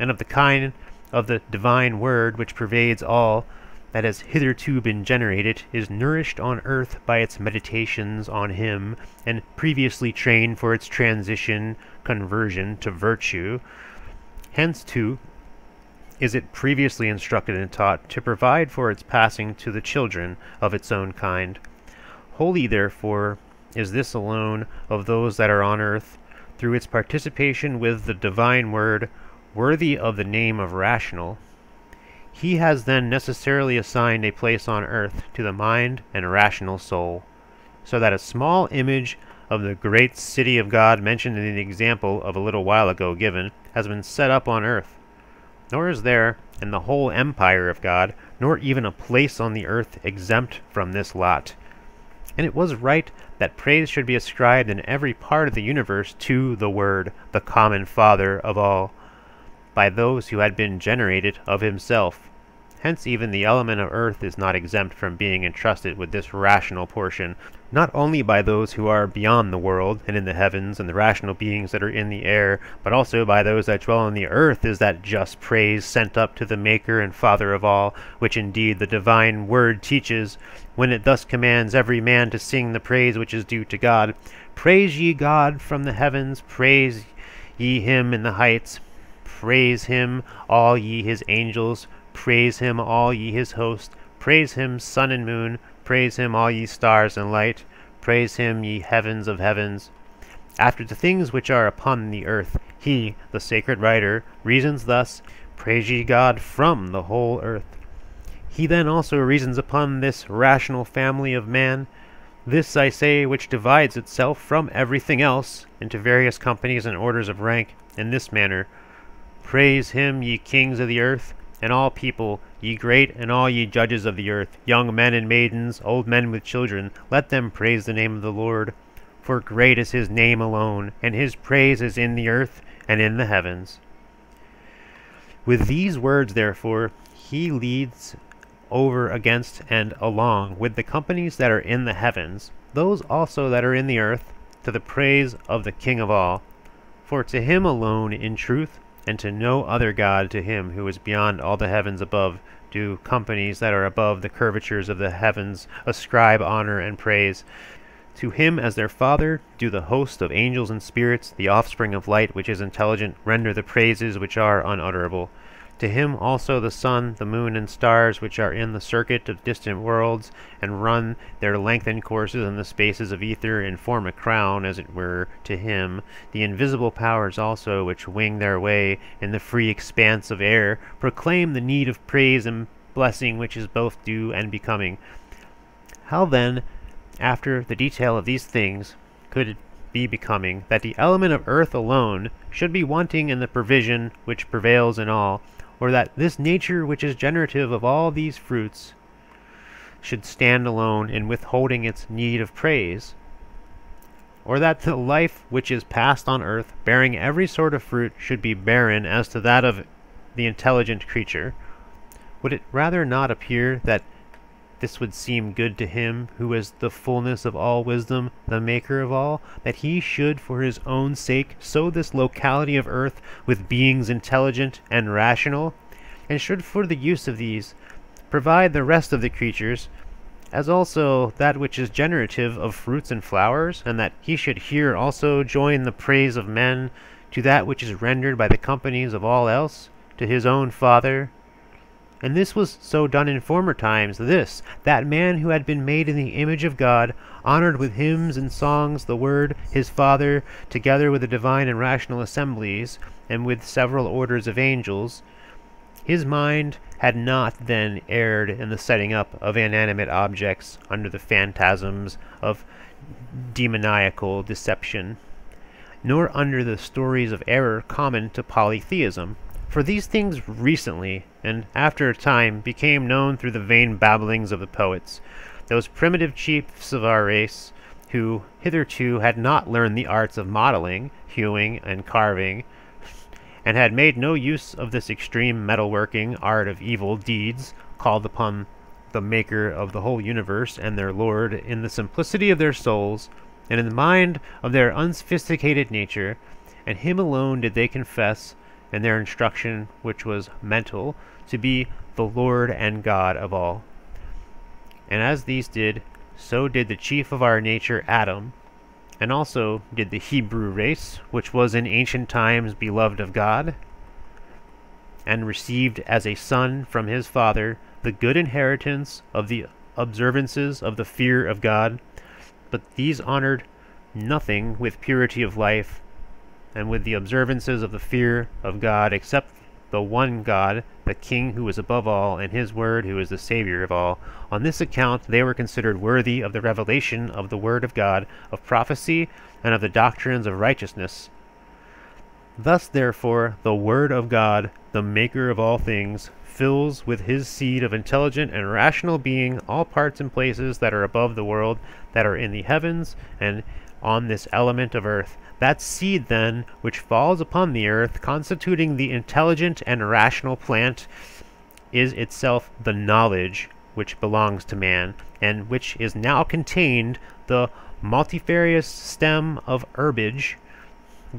and of the kind of the divine word which pervades all that has hitherto been generated, is nourished on earth by its meditations on him, and previously trained for its transition, conversion to virtue. Hence, too, is it previously instructed and taught to provide for its passing to the children of its own kind. Holy, therefore, is this alone of those that are on earth, through its participation with the divine word, worthy of the name of rational. He has then necessarily assigned a place on earth to the mind and rational soul, so that a small image of the great city of God mentioned in the example of a little while ago given has been set up on earth nor is there, in the whole empire of God, nor even a place on the earth exempt from this lot. And it was right that praise should be ascribed in every part of the universe to the Word, the common Father of all, by those who had been generated of himself. Hence even the element of earth is not exempt from being entrusted with this rational portion, not only by those who are beyond the world and in the heavens and the rational beings that are in the air, but also by those that dwell on the earth is that just praise sent up to the Maker and Father of all, which indeed the divine word teaches, when it thus commands every man to sing the praise which is due to God. Praise ye God from the heavens, praise ye him in the heights, praise him all ye his angels, praise him all ye his host, praise him sun and moon, Praise him, all ye stars and light. Praise him, ye heavens of heavens. After the things which are upon the earth, he, the sacred writer, reasons thus Praise ye God from the whole earth. He then also reasons upon this rational family of man, this, I say, which divides itself from everything else into various companies and orders of rank, in this manner Praise him, ye kings of the earth, and all people, ye great and all ye judges of the earth, young men and maidens, old men with children, let them praise the name of the Lord. For great is his name alone, and his praise is in the earth and in the heavens. With these words, therefore, he leads over against and along with the companies that are in the heavens, those also that are in the earth, to the praise of the King of all. For to him alone, in truth, and to no other god to him who is beyond all the heavens above do companies that are above the curvatures of the heavens ascribe honor and praise. To him as their Father do the host of angels and spirits, the offspring of light which is intelligent, render the praises which are unutterable. To him also the sun, the moon, and stars which are in the circuit of distant worlds, and run their lengthened courses in the spaces of ether, and form a crown, as it were, to him, the invisible powers also which wing their way in the free expanse of air, proclaim the need of praise and blessing which is both due and becoming. How then after the detail of these things could it be becoming that the element of earth alone should be wanting in the provision which prevails in all, or that this nature which is generative of all these fruits should stand alone in withholding its need of praise, or that the life which is passed on earth, bearing every sort of fruit, should be barren as to that of the intelligent creature, would it rather not appear that this would seem good to him who is the fullness of all wisdom, the maker of all, that he should for his own sake sow this locality of earth with beings intelligent and rational, and should for the use of these provide the rest of the creatures, as also that which is generative of fruits and flowers, and that he should here also join the praise of men to that which is rendered by the companies of all else, to his own Father. And this was so done in former times, this, that man who had been made in the image of God, honored with hymns and songs the Word, his Father, together with the divine and rational assemblies, and with several orders of angels, his mind had not then erred in the setting up of inanimate objects under the phantasms of demoniacal deception, nor under the stories of error common to polytheism. For these things recently, and after a time, became known through the vain babblings of the poets, those primitive chiefs of our race, who hitherto had not learned the arts of modeling, hewing, and carving, and had made no use of this extreme metalworking art of evil deeds, called upon the Maker of the whole universe and their Lord in the simplicity of their souls, and in the mind of their unsophisticated nature, and Him alone did they confess, in their instruction which was mental, to be the Lord and God of all. And as these did, so did the chief of our nature, Adam, and also did the Hebrew race, which was in ancient times beloved of God, and received as a son from his father the good inheritance of the observances of the fear of God. But these honored nothing with purity of life and with the observances of the fear of God except the one God, the King who is above all, and his Word who is the Saviour of all. On this account they were considered worthy of the revelation of the Word of God, of prophecy, and of the doctrines of righteousness. Thus, therefore, the Word of God, the Maker of all things, fills with his seed of intelligent and rational being all parts and places that are above the world, that are in the heavens, and on this element of earth. That seed, then, which falls upon the earth, constituting the intelligent and rational plant, is itself the knowledge which belongs to man, and which is now contained the multifarious stem of herbage,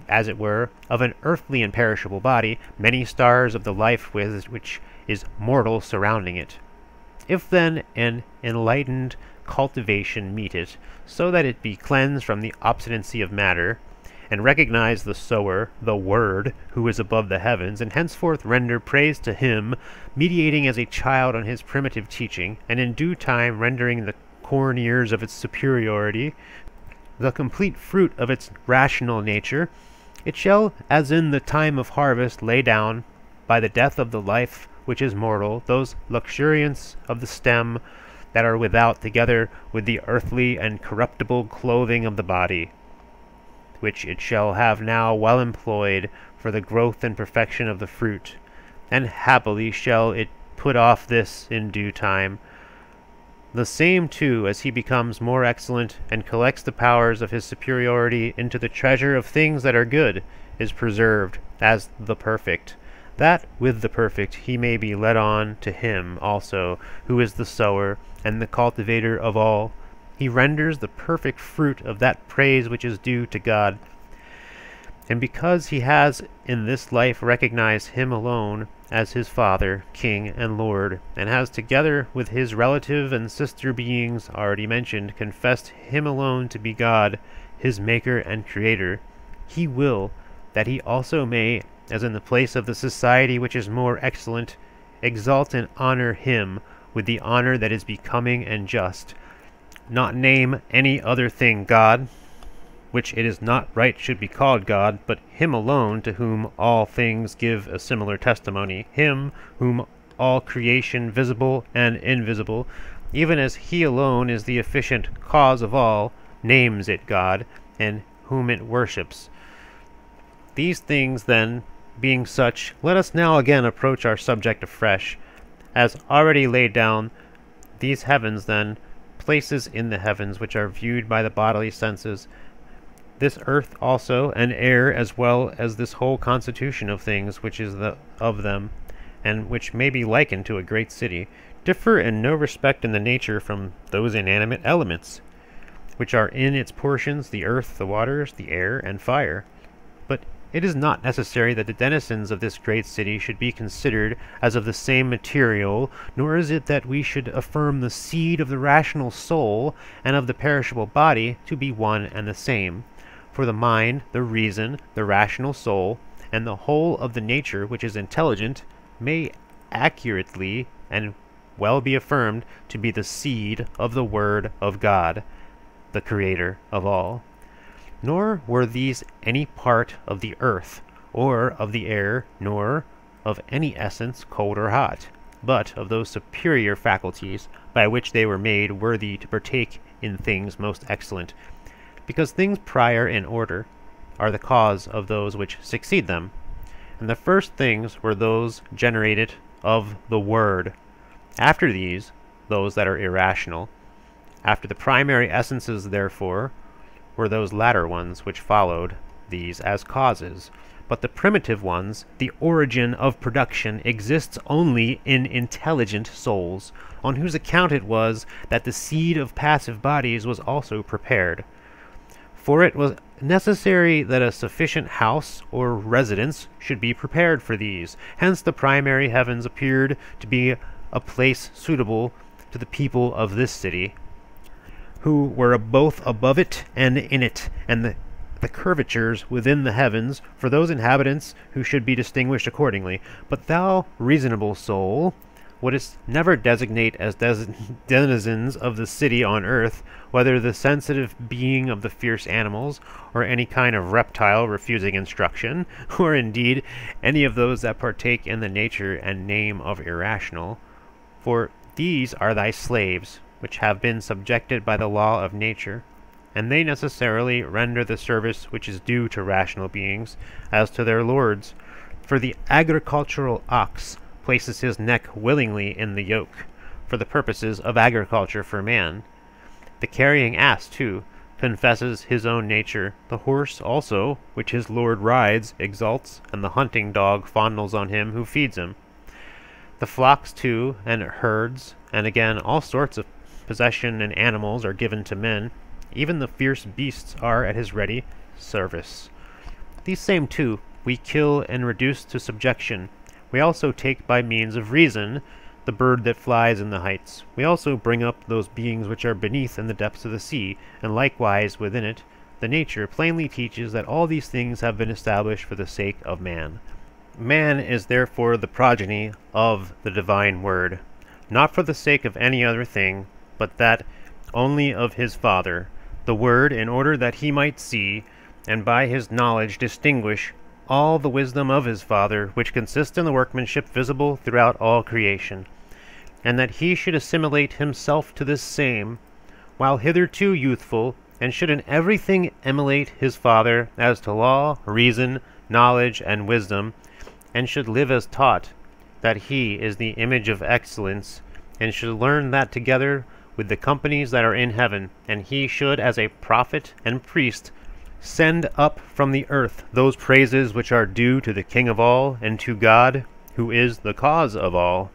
as it were, of an earthly and perishable body, many stars of the life with which is mortal surrounding it. If then an enlightened cultivation meet it, so that it be cleansed from the obstinacy of matter, and recognize the sower, the Word, who is above the heavens, and henceforth render praise to him, mediating as a child on his primitive teaching, and in due time rendering the corn ears of its superiority, the complete fruit of its rational nature, it shall, as in the time of harvest, lay down, by the death of the life which is mortal, those luxuriance of the stem that are without, together with the earthly and corruptible clothing of the body, which it shall have now well employed for the growth and perfection of the fruit, and happily shall it put off this in due time. The same, too, as he becomes more excellent and collects the powers of his superiority into the treasure of things that are good, is preserved as the perfect, that with the perfect he may be led on to him also, who is the sower and the cultivator of all. He renders the perfect fruit of that praise which is due to God. And because he has in this life recognized him alone as his Father, King, and Lord, and has together with his relative and sister beings already mentioned confessed him alone to be God, his Maker and Creator, he will that he also may as in the place of the society which is more excellent, exalt and honor him with the honor that is becoming and just, not name any other thing God, which it is not right should be called God, but him alone to whom all things give a similar testimony, him whom all creation, visible and invisible, even as he alone is the efficient cause of all, names it God, and whom it worships. These things, then, being such, let us now again approach our subject afresh. As already laid down, these heavens, then, places in the heavens which are viewed by the bodily senses, this earth also, and air, as well as this whole constitution of things which is the of them, and which may be likened to a great city, differ in no respect in the nature from those inanimate elements, which are in its portions the earth, the waters, the air, and fire. But it is not necessary that the denizens of this great city should be considered as of the same material, nor is it that we should affirm the seed of the rational soul and of the perishable body to be one and the same. For the mind, the reason, the rational soul, and the whole of the nature which is intelligent may accurately and well be affirmed to be the seed of the Word of God, the Creator of all. Nor were these any part of the earth, or of the air, nor of any essence, cold or hot, but of those superior faculties by which they were made worthy to partake in things most excellent, because things prior in order are the cause of those which succeed them. And the first things were those generated of the Word, after these, those that are irrational. After the primary essences, therefore, were those latter ones which followed these as causes. But the primitive ones, the origin of production, exists only in intelligent souls, on whose account it was that the seed of passive bodies was also prepared. For it was necessary that a sufficient house or residence should be prepared for these. Hence the primary heavens appeared to be a place suitable to the people of this city, who were both above it and in it, and the, the curvatures within the heavens for those inhabitants who should be distinguished accordingly. But thou, reasonable soul, wouldst never designate as des- (laughs) denizens of the city on earth, whether the sensitive being of the fierce animals, or any kind of reptile refusing instruction, (laughs) or indeed any of those that partake in the nature and name of irrational, for these are thy slaves, which have been subjected by the law of nature, and they necessarily render the service which is due to rational beings, as to their lords. For the agricultural ox places his neck willingly in the yoke, for the purposes of agriculture for man. The carrying ass, too, confesses his own nature. The horse also, which his lord rides, exalts, and the hunting dog fondles on him who feeds him. The flocks, too, and herds, and again all sorts of possession and animals are given to men. Even the fierce beasts are at his ready service. These same, too, we kill and reduce to subjection. We also take by means of reason the bird that flies in the heights. We also bring up those beings which are beneath in the depths of the sea, and likewise within it. The nature plainly teaches that all these things have been established for the sake of man. Man is therefore the progeny of the divine Word, not for the sake of any other thing, but that only of his Father, the Word, in order that he might see, and by his knowledge distinguish, all the wisdom of his Father, which consists in the workmanship visible throughout all creation, and that he should assimilate himself to this same, while hitherto youthful, and should in everything emulate his Father as to law, reason, knowledge, and wisdom, and should live as taught, that he is the image of excellence, and should learn that together with the companies that are in heaven, and he should, as a prophet and priest, send up from the earth those praises which are due to the King of all, and to God, who is the cause of all.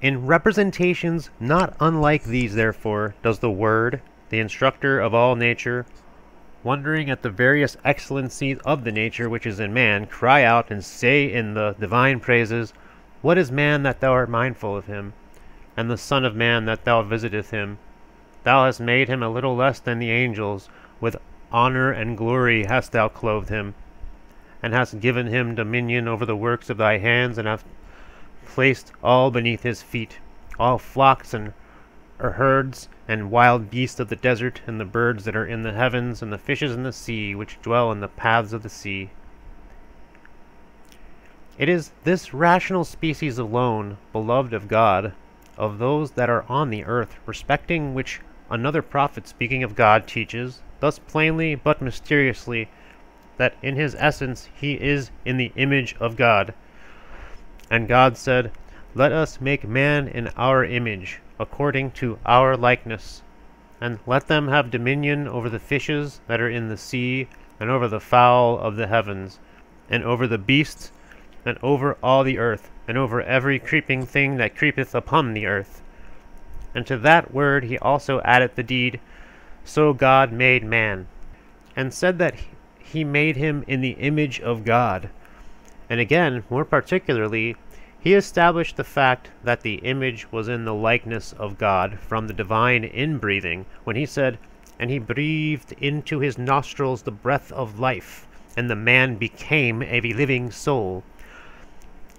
In representations not unlike these, therefore, does the Word, the instructor of all nature, wondering at the various excellencies of the nature which is in man, cry out and say in the divine praises, What is man that thou art mindful of him, and the Son of man that thou visiteth him? Thou hast made him a little less than the angels, with honor and glory hast thou clothed him, and hast given him dominion over the works of thy hands, and hast placed all beneath his feet, all flocks and herds, and wild beasts of the desert, and the birds that are in the heavens, and the fishes in the sea, which dwell in the paths of the sea. It is this rational species alone, beloved of God, of those that are on the earth, respecting which another prophet speaking of God teaches, thus plainly but mysteriously, that in his essence he is in the image of God. And God said, Let us make man in our image, according to our likeness, and let them have dominion over the fishes that are in the sea, and over the fowl of the heavens, and over the beasts, and over all the earth, and over every creeping thing that creepeth upon the earth. And to that word he also added the deed, So God made man, and said that he made him in the image of God. And again, more particularly, he established the fact that the image was in the likeness of God from the divine inbreathing, when he said, And he breathed into his nostrils the breath of life, and the man became a living soul.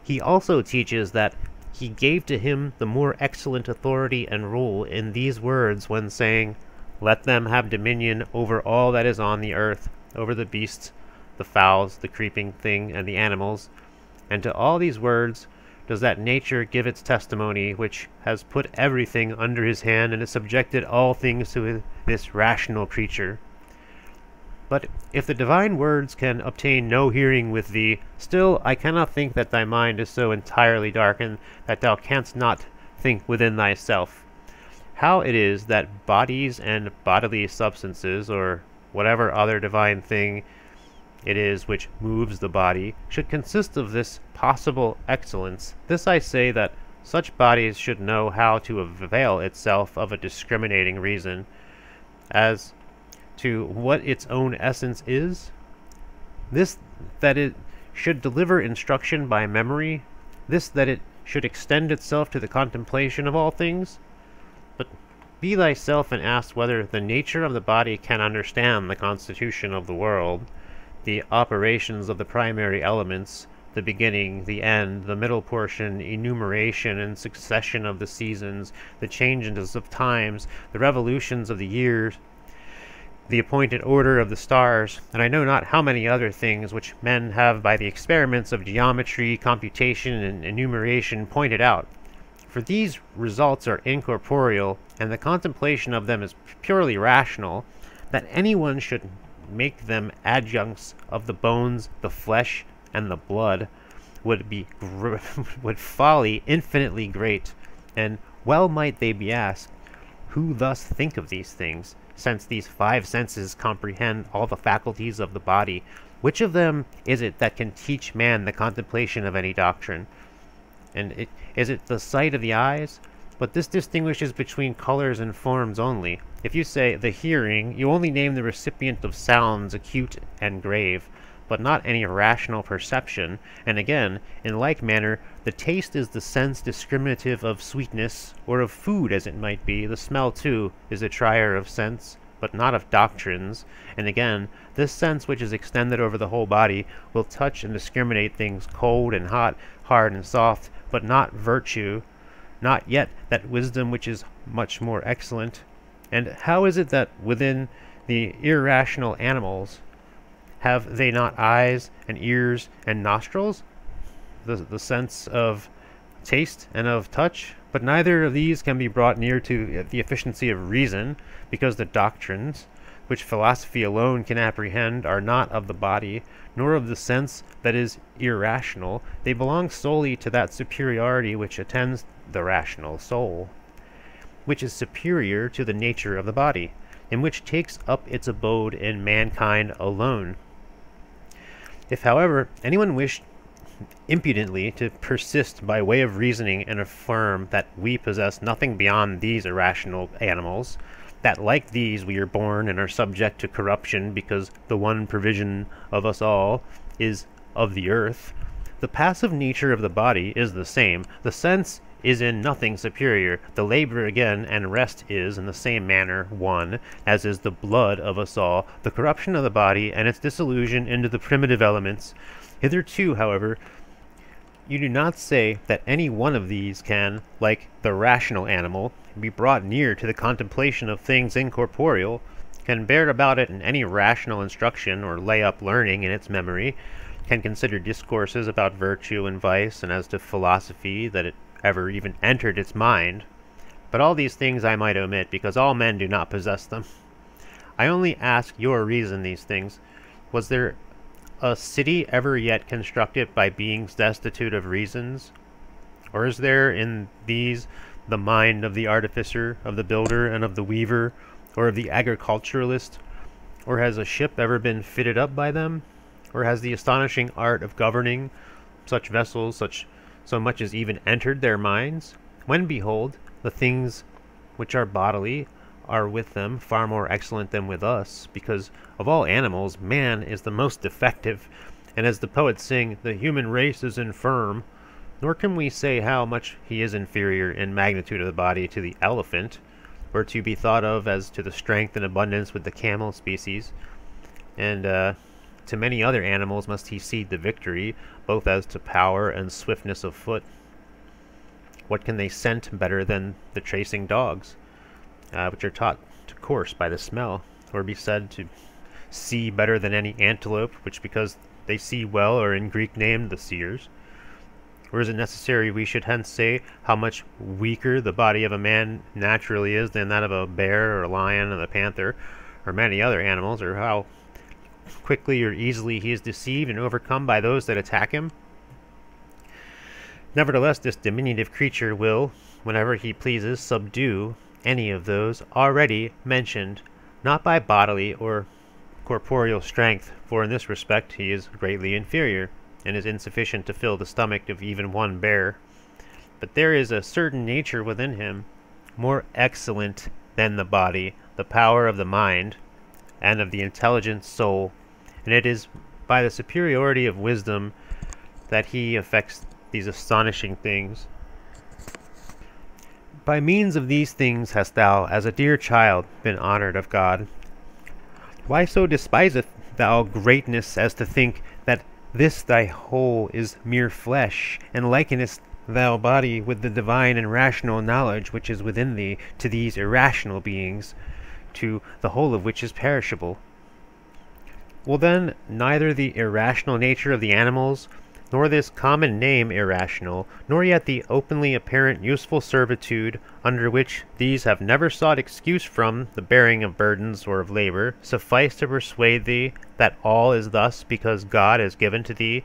He also teaches that he gave to him the more excellent authority and rule in these words when saying, Let them have dominion over all that is on the earth, over the beasts, the fowls, the creeping thing, and the animals. And to all these words does that nature give its testimony, which has put everything under his hand and has subjected all things to this rational creature. But if the divine words can obtain no hearing with thee, still I cannot think that thy mind is so entirely darkened that thou canst not think within thyself how it is that bodies and bodily substances, or whatever other divine thing it is which moves the body, should consist of this possible excellence. This I say that such bodies should know how to avail itself of a discriminating reason, as to what its own essence is. This that it should deliver instruction by memory, this that it should extend itself to the contemplation of all things. But be thyself and ask whether the nature of the body can understand the constitution of the world the operations of the primary elements, the beginning, the end, the middle portion, enumeration and succession of the seasons, the changes of times, the revolutions of the years, the appointed order of the stars, and I know not how many other things which men have by the experiments of geometry, computation, and enumeration pointed out. For these results are incorporeal, and the contemplation of them is purely rational, that anyone should make them adjuncts of the bones, the flesh, and the blood, would be (laughs) would folly infinitely great, and well might they be asked, who thus think of these things, since these five senses comprehend all the faculties of the body, which of them is it that can teach man the contemplation of any doctrine? And it, is it the sight of the eyes? But this distinguishes between colors and forms only. If you say the hearing, you only name the recipient of sounds acute and grave, but not any rational perception, and again, in like manner, the taste is the sense discriminative of sweetness, or of food as it might be, the smell too is a trier of sense, but not of doctrines, and again, this sense which is extended over the whole body will touch and discriminate things cold and hot, hard and soft, but not virtue, not yet that wisdom which is much more excellent. And how is it that within the irrational animals have they not eyes and ears and nostrils, the, the sense of taste and of touch? But neither of these can be brought near to the efficiency of reason, because the doctrines which philosophy alone can apprehend are not of the body, nor of the sense that is irrational. They belong solely to that superiority which attends the rational soul, which is superior to the nature of the body, and which takes up its abode in mankind alone. If, however, anyone wished impudently to persist by way of reasoning and affirm that we possess nothing beyond these irrational animals, that like these we are born and are subject to corruption because the one provision of us all is of the earth, the passive nature of the body is the same. The sense is in nothing superior. The labor again and rest is, in the same manner, one, as is the blood of us all, the corruption of the body, and its dissolution into the primitive elements. Hitherto, however, you do not say that any one of these can, like the rational animal, be brought near to the contemplation of things incorporeal, can bear about it in any rational instruction or lay up learning in its memory, can consider discourses about virtue and vice, and as to philosophy, that it ever even entered its mind. But all these things I might omit, because all men do not possess them. I only ask your reason these things. Was there a city ever yet constructed by beings destitute of reasons? Or is there in these the mind of the artificer, of the builder, and of the weaver, or of the agriculturalist? Or has a ship ever been fitted up by them? Or has the astonishing art of governing such vessels such so much as even entered their minds? When behold, the things which are bodily are with them far more excellent than with us, because of all animals man is the most defective, and as the poets sing, the human race is infirm, nor can we say how much he is inferior in magnitude of the body to the elephant, or to be thought of as to the strength and abundance with the camel species, and uh, to many other animals must he cede the victory, both as to power and swiftness of foot. What can they scent better than the tracing dogs, uh, which are taught to course by the smell, or be said to see better than any antelope, which because they see well are in Greek named the seers? Or is it necessary we should hence say how much weaker the body of a man naturally is than that of a bear or a lion or the panther or many other animals, or how quickly or easily he is deceived and overcome by those that attack him? Nevertheless, this diminutive creature will, whenever he pleases, subdue any of those already mentioned, not by bodily or corporeal strength, for in this respect he is greatly inferior and is insufficient to fill the stomach of even one bear. But there is a certain nature within him, more excellent than the body, the power of the mind, and of the intelligent soul, and it is by the superiority of wisdom that he effects these astonishing things. By means of these things hast thou, as a dear child, been honored of God. Why so despiseth thou greatness as to think that this thy whole is mere flesh, and likenest thou body with the divine and rational knowledge which is within thee to these irrational beings, to the whole of which is perishable. well then neither the irrational nature of the animals, nor this common name irrational, nor yet the openly apparent useful servitude under which these have never sought excuse from the bearing of burdens or of labor, suffice to persuade thee that all is thus because God has given to thee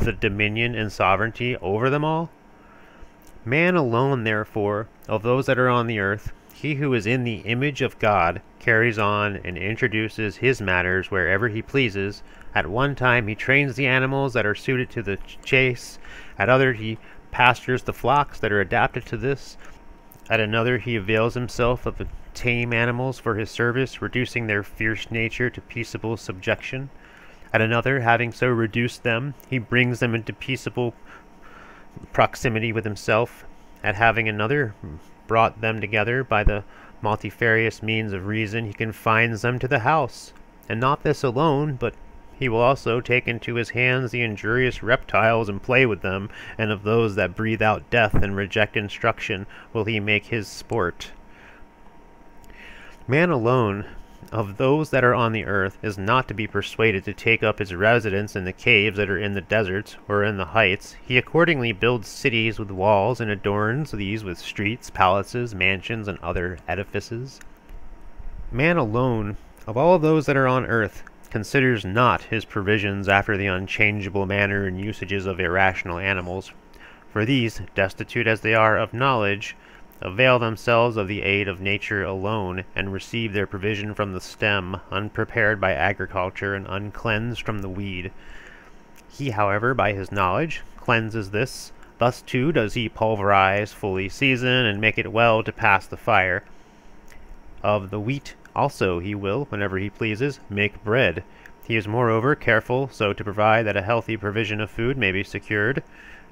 the dominion and sovereignty over them all? Man alone, therefore, of those that are on the earth, he who is in the image of God, carries on and introduces his matters wherever he pleases, at one time he trains the animals that are suited to the chase, at other he pastures the flocks that are adapted to this, at another he avails himself of the tame animals for his service, reducing their fierce nature to peaceable subjection. At another, having so reduced them, he brings them into peaceable proximity with himself. At having another brought them together by the multifarious means of reason, he confines them to the house. And not this alone, but he will also take into his hands the injurious reptiles and play with them, and of those that breathe out death and reject instruction will he make his sport. Man alone, of those that are on the earth, is not to be persuaded to take up his residence in the caves that are in the deserts or in the heights. He accordingly builds cities with walls and adorns these with streets, palaces, mansions, and other edifices. Man alone, of all those that are on earth, considers not his provisions after the unchangeable manner and usages of irrational animals, for these, destitute as they are of knowledge, avail themselves of the aid of nature alone, and receive their provision from the stem, unprepared by agriculture and uncleansed from the weed. He, however, by his knowledge, cleanses this. Thus too does he pulverize, fully season, and make it well to pass the fire. Of the wheat also he will, whenever he pleases, make bread. He is moreover careful so to provide that a healthy provision of food may be secured,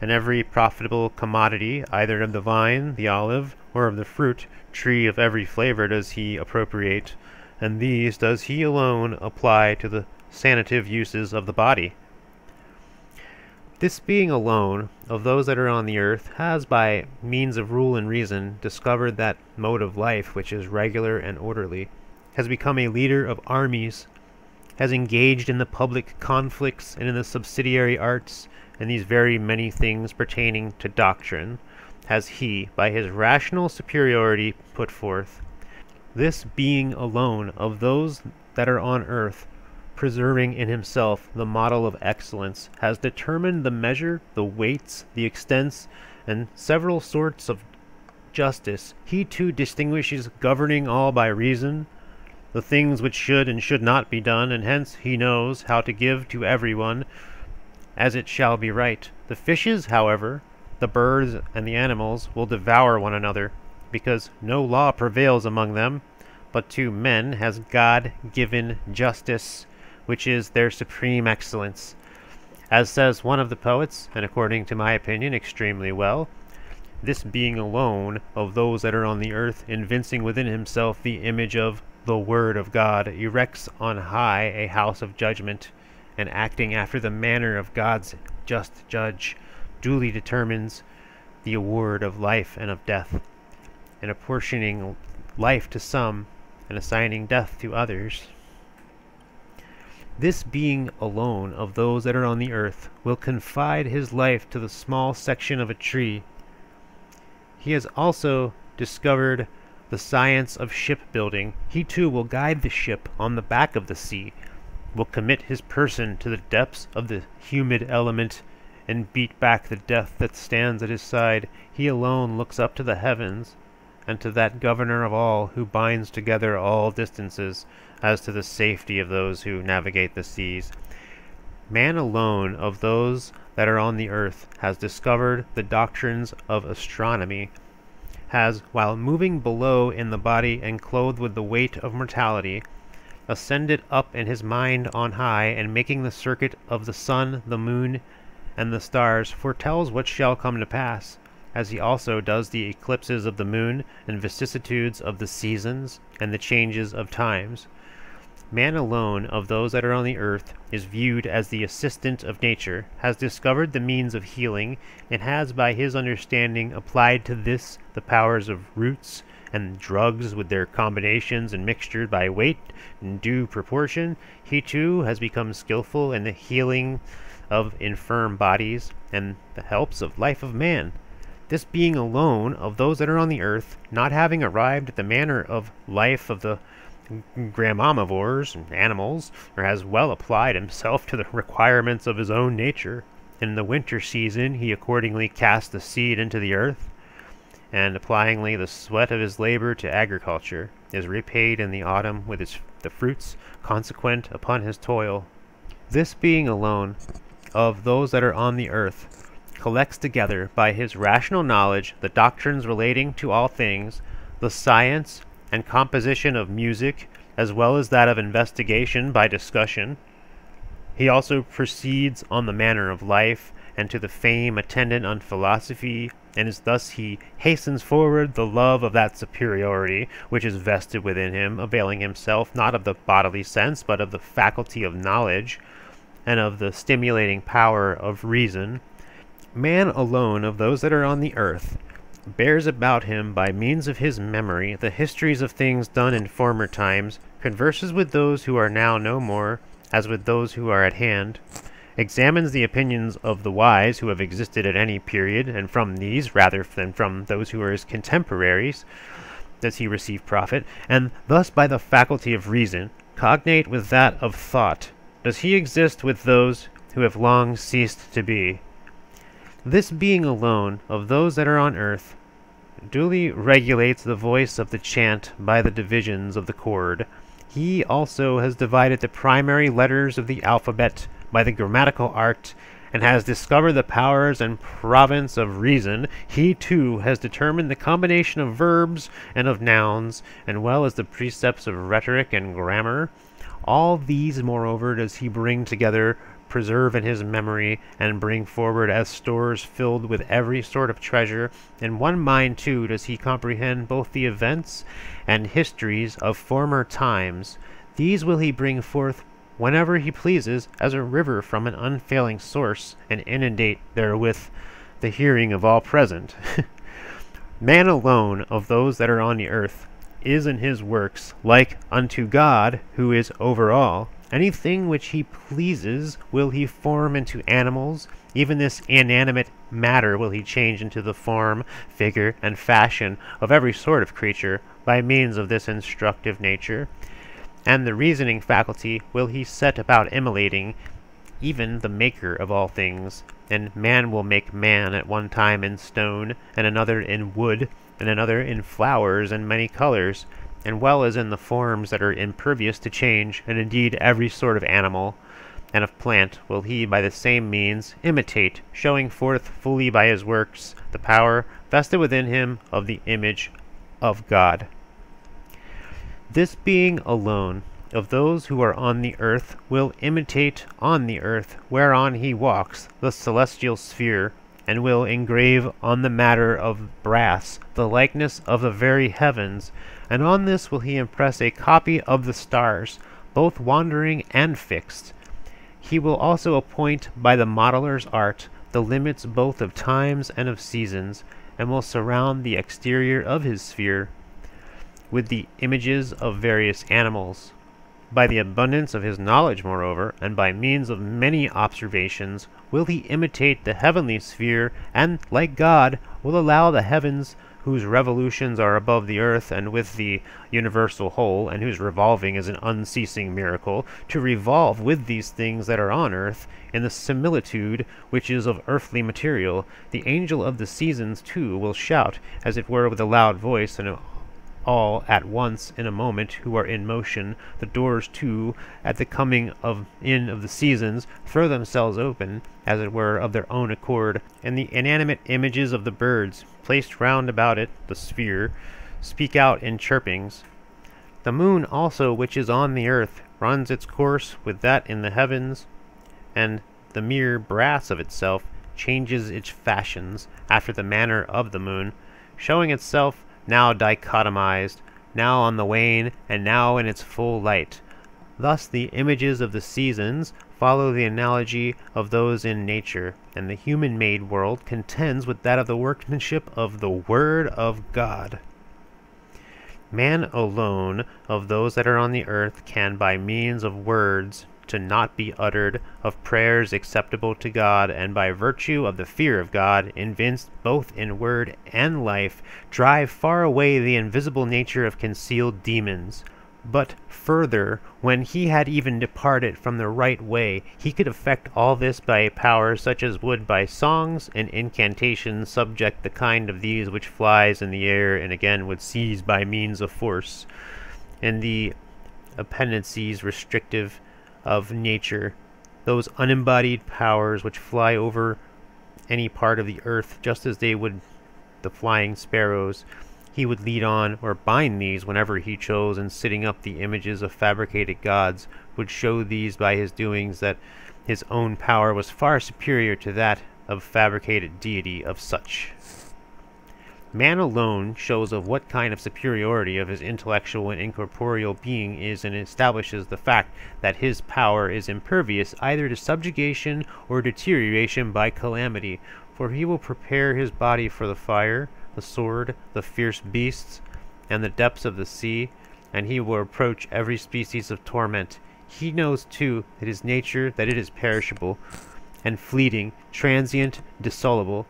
and every profitable commodity, either of the vine, the olive, or of the fruit tree of every flavor does he appropriate, and these does he alone apply to the sanative uses of the body. This being alone, of those that are on the earth, has by means of rule and reason discovered that mode of life which is regular and orderly, has become a leader of armies, has engaged in the public conflicts and in the subsidiary arts, and these very many things pertaining to doctrine, has he, by his rational superiority, put forth. This being alone of those that are on earth, preserving in himself the model of excellence, has determined the measure, the weights, the extents, and several sorts of justice. He too distinguishes governing all by reason, the things which should and should not be done, and hence he knows how to give to every one as it shall be right. The fishes, however, the birds, and the animals will devour one another, because no law prevails among them, but to men has God given justice, which is their supreme excellence. As says one of the poets, and according to my opinion extremely well, this being alone of those that are on the earth, evincing within himself the image of the Word of God, erects on high a house of judgment, and acting after the manner of God's just judge, duly determines the award of life and of death, and apportioning life to some and assigning death to others. This being alone of those that are on the earth will confide his life to the small section of a tree. He has also discovered the science of shipbuilding. He too will guide the ship on the back of the sea, will commit his person to the depths of the humid element, and beat back the death that stands at his side. He alone looks up to the heavens, and to that governor of all who binds together all distances as to the safety of those who navigate the seas. Man alone of those that are on the earth has discovered the doctrines of astronomy, has, while moving below in the body and clothed with the weight of mortality, ascended up in his mind on high, and making the circuit of the sun, the moon, and the stars, foretells what shall come to pass, as he also does the eclipses of the moon, and vicissitudes of the seasons, and the changes of times. Man alone of those that are on the earth is viewed as the assistant of nature, has discovered the means of healing, and has by his understanding applied to this the powers of roots and drugs with their combinations and mixtures by weight and due proportion. He too has become skilful in the healing of infirm bodies and the helps of life of man. This being alone of those that are on the earth, not having arrived at the manner of life of the graminivores and animals, or has well applied himself to the requirements of his own nature. In the winter season he accordingly cast the seed into the earth, and applyingly the sweat of his labor to agriculture is repaid in the autumn with his, the fruits consequent upon his toil. This being alone of those that are on the earth collects together by his rational knowledge the doctrines relating to all things, the science and composition of music, as well as that of investigation by discussion. He also proceeds on the manner of life, and to the fame attendant on philosophy, and is thus he hastens forward the love of that superiority which is vested within him, availing himself not of the bodily sense, but of the faculty of knowledge, and of the stimulating power of reason. Man alone of those that are on the earth bears about him by means of his memory the histories of things done in former times, converses with those who are now no more, as with those who are at hand, examines the opinions of the wise who have existed at any period, and from these, rather than from those who are his contemporaries, does he receive profit, and thus by the faculty of reason, cognate with that of thought, does he exist with those who have long ceased to be. This being alone of those that are on earth duly regulates the voice of the chant by the divisions of the chord. He also has divided the primary letters of the alphabet by the grammatical art, and has discovered the powers and province of reason. He too has determined the combination of verbs and of nouns, and well as the precepts of rhetoric and grammar. All these, moreover, does he bring together preserve in his memory, and bring forward as stores filled with every sort of treasure. In one mind, too, does he comprehend both the events and histories of former times. These will he bring forth whenever he pleases, as a river from an unfailing source, and inundate therewith the hearing of all present. (laughs) Man alone of those that are on the earth is in his works like unto God, who is over all, Anything which he pleases will he form into animals, even this inanimate matter will he change into the form, figure, and fashion of every sort of creature by means of this instructive nature. And the reasoning faculty will he set about emulating, even the maker of all things. And man will make man at one time in stone, and another in wood, and another in flowers and many colors, and well as in the forms that are impervious to change, and indeed every sort of animal and of plant will he by the same means imitate, showing forth fully by his works the power vested within him of the image of God. This being alone of those who are on the earth will imitate on the earth whereon he walks the celestial sphere, and will engrave on the matter of brass the likeness of the very heavens, and on this will he impress a copy of the stars, both wandering and fixed. He will also appoint by the modeller's art the limits both of times and of seasons, and will surround the exterior of his sphere with the images of various animals. By the abundance of his knowledge, moreover, and by means of many observations, will he imitate the heavenly sphere, and, like God, will allow the heavens whose revolutions are above the earth and with the universal whole, and whose revolving is an unceasing miracle, to revolve with these things that are on earth, in the similitude which is of earthly material. The angel of the seasons, too, will shout, as it were with a loud voice, and all at once in a moment who are in motion, the doors too, at the coming of in of the seasons, throw themselves open, as it were, of their own accord, and the inanimate images of the birds, placed round about it, the sphere, speak out in chirpings. The moon also which is on the earth runs its course with that in the heavens, and the mere brass of itself changes its fashions after the manner of the moon, showing itself now dichotomized, now on the wane, and now in its full light. Thus the images of the seasons follow the analogy of those in nature, and the human-made world contends with that of the workmanship of the Word of God. Man alone of those that are on the earth can by means of words to not be uttered, of prayers acceptable to God, and by virtue of the fear of God, evinced both in word and life, drive far away the invisible nature of concealed demons. But further, when he had even departed from the right way, he could effect all this by a power such as would by songs and incantations subject the kind of these which flies in the air and again would seize by means of force, and the appendices restrictive of nature, those unembodied powers which fly over any part of the earth just as they would the flying sparrows, he would lead on or bind these whenever he chose, and sitting up the images of fabricated gods, would show these by his doings that his own power was far superior to that of fabricated deity of such. Man alone shows of what kind of superiority of his intellectual and incorporeal being is and establishes the fact that his power is impervious either to subjugation or deterioration by calamity, for he will prepare his body for the fire, the sword, the fierce beasts, and the depths of the sea, and he will approach every species of torment. He knows, too, that his nature, that it is perishable, and fleeting, transient, dissoluble,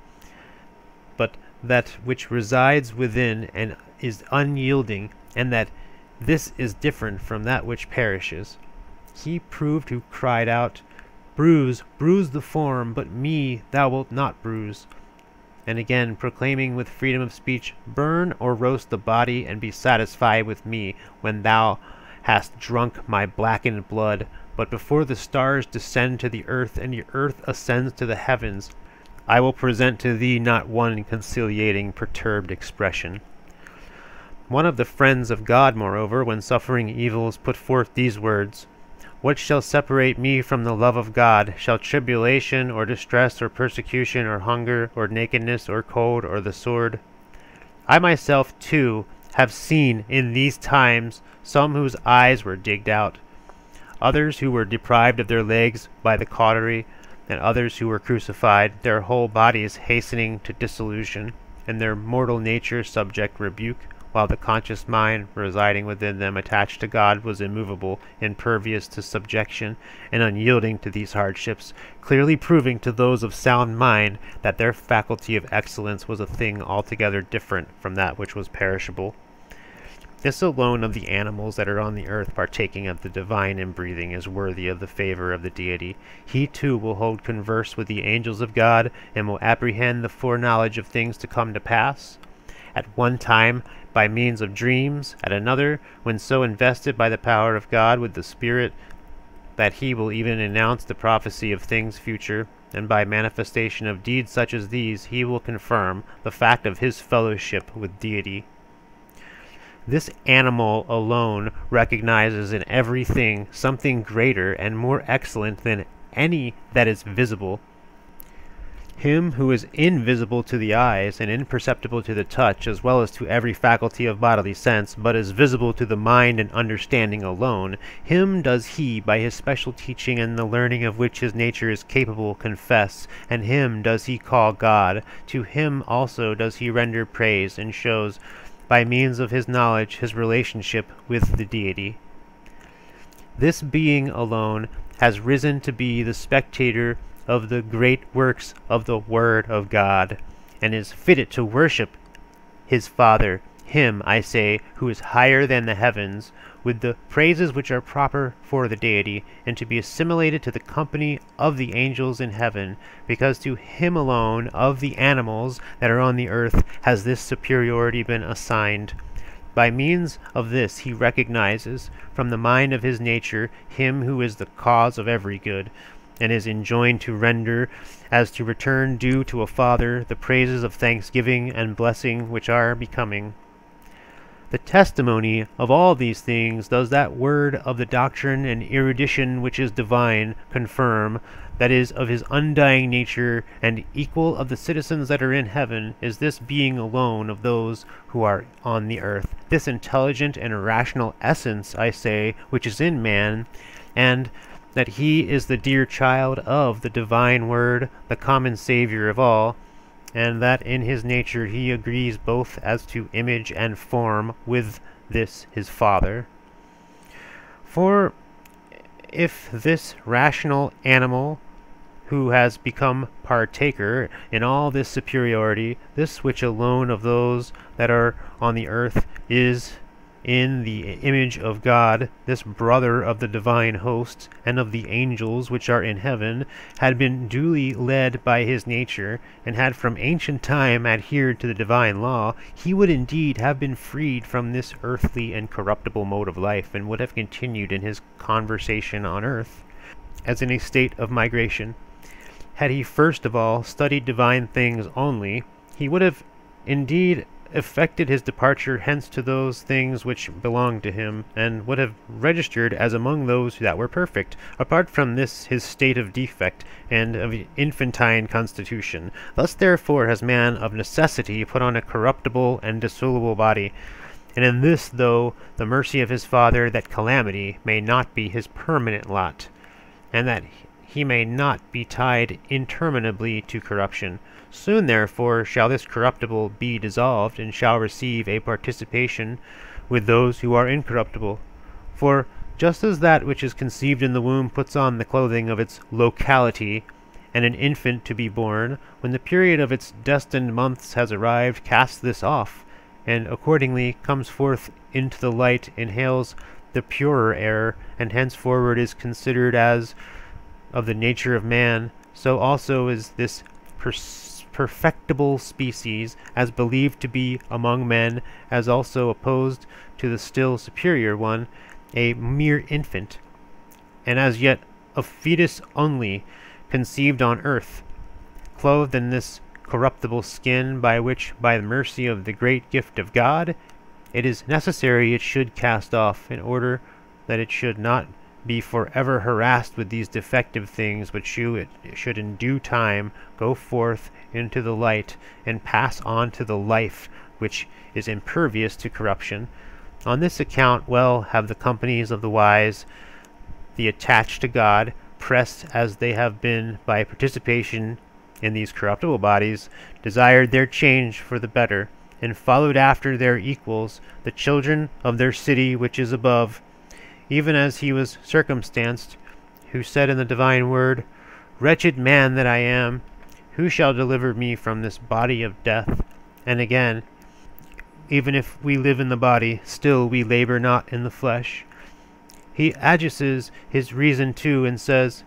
that which resides within and is unyielding, and that this is different from that which perishes. He proved who cried out, Bruise, bruise the form, but me thou wilt not bruise and again proclaiming with freedom of speech, Burn or roast the body, and be satisfied with me when thou hast drunk my blackened blood. But before the stars descend to the earth, and the earth ascends to the heavens, I will present to thee not one conciliating, perturbed expression. One of the friends of God, moreover, when suffering evils, put forth these words what shall separate me from the love of God? Shall tribulation, or distress, or persecution, or hunger, or nakedness, or cold, or the sword? I myself, too, have seen in these times some whose eyes were digged out, others who were deprived of their legs by the cautery, and others who were crucified, their whole bodies hastening to dissolution, and their mortal nature subject rebuke, while the conscious mind residing within them attached to God was immovable, impervious to subjection, and unyielding to these hardships, clearly proving to those of sound mind that their faculty of excellence was a thing altogether different from that which was perishable. This alone of the animals that are on the earth partaking of the divine inbreathing is worthy of the favor of the deity. He too will hold converse with the angels of God, and will apprehend the foreknowledge of things to come to pass. At one time, by means of dreams, at another, when so invested by the power of God with the Spirit that he will even announce the prophecy of things future, and by manifestation of deeds such as these, he will confirm the fact of his fellowship with deity. This animal alone recognizes in everything something greater and more excellent than any that is visible. Him who is invisible to the eyes and imperceptible to the touch, as well as to every faculty of bodily sense, but is visible to the mind and understanding alone, him does he, by his special teaching and the learning of which his nature is capable, confess, and him does he call God. To him also does he render praise, and shows by means of his knowledge, his relationship with the deity. This being alone has risen to be the spectator of the great works of the Word of God, and is fitted to worship his Father, him, I say, who is higher than the heavens, with the praises which are proper for the deity, and to be assimilated to the company of the angels in heaven, because to him alone of the animals that are on the earth has this superiority been assigned. By means of this he recognizes, from the mind of his nature, him who is the cause of every good, and is enjoined to render, as to return due to a father, the praises of thanksgiving and blessing which are becoming. The testimony of all these things does that word of the doctrine and erudition which is divine confirm, that is, of his undying nature, and equal of the citizens that are in heaven, is this being alone of those who are on the earth. This intelligent and rational essence, I say, which is in man, and that he is the dear child of the divine word, the common Saviour of all, and that in his nature he agrees both as to image and form with this his Father. For if this rational animal, who has become partaker in all this superiority, this which alone of those that are on the earth is in the image of God, this brother of the divine hosts and of the angels which are in heaven, had been duly led by his nature, and had from ancient time adhered to the divine law, he would indeed have been freed from this earthly and corruptible mode of life, and would have continued in his conversation on earth, as in a state of migration. Had he first of all studied divine things only, he would have indeed effected his departure hence to those things which belonged to him, and would have registered as among those that were perfect, apart from this his state of defect and of infantine constitution. Thus therefore has man of necessity put on a corruptible and dissoluble body, and in this though the mercy of his Father that calamity may not be his permanent lot, and that he may not be tied interminably to corruption. Soon, therefore, shall this corruptible be dissolved, and shall receive a participation with those who are incorruptible. For just as that which is conceived in the womb puts on the clothing of its locality, and an infant to be born, when the period of its destined months has arrived, casts this off, and accordingly comes forth into the light, inhales the purer air, and henceforward is considered as of the nature of man, so also is this perfectible species, as believed to be among men, as also opposed to the still superior one, a mere infant, and as yet a fetus only, conceived on earth, clothed in this corruptible skin, by which, by the mercy of the great gift of God, it is necessary it should cast off, in order that it should not be forever harassed with these defective things, which you should in due time go forth into the light and pass on to the life which is impervious to corruption. On this account well have the companies of the wise, the attached to God, pressed as they have been by participation in these corruptible bodies, desired their change for the better, and followed after their equals, the children of their city which is above, even as he was circumstanced, who said in the divine word, Wretched man that I am, who shall deliver me from this body of death? And again, even if we live in the body, still we labor not in the flesh. He adduces his reason too and says,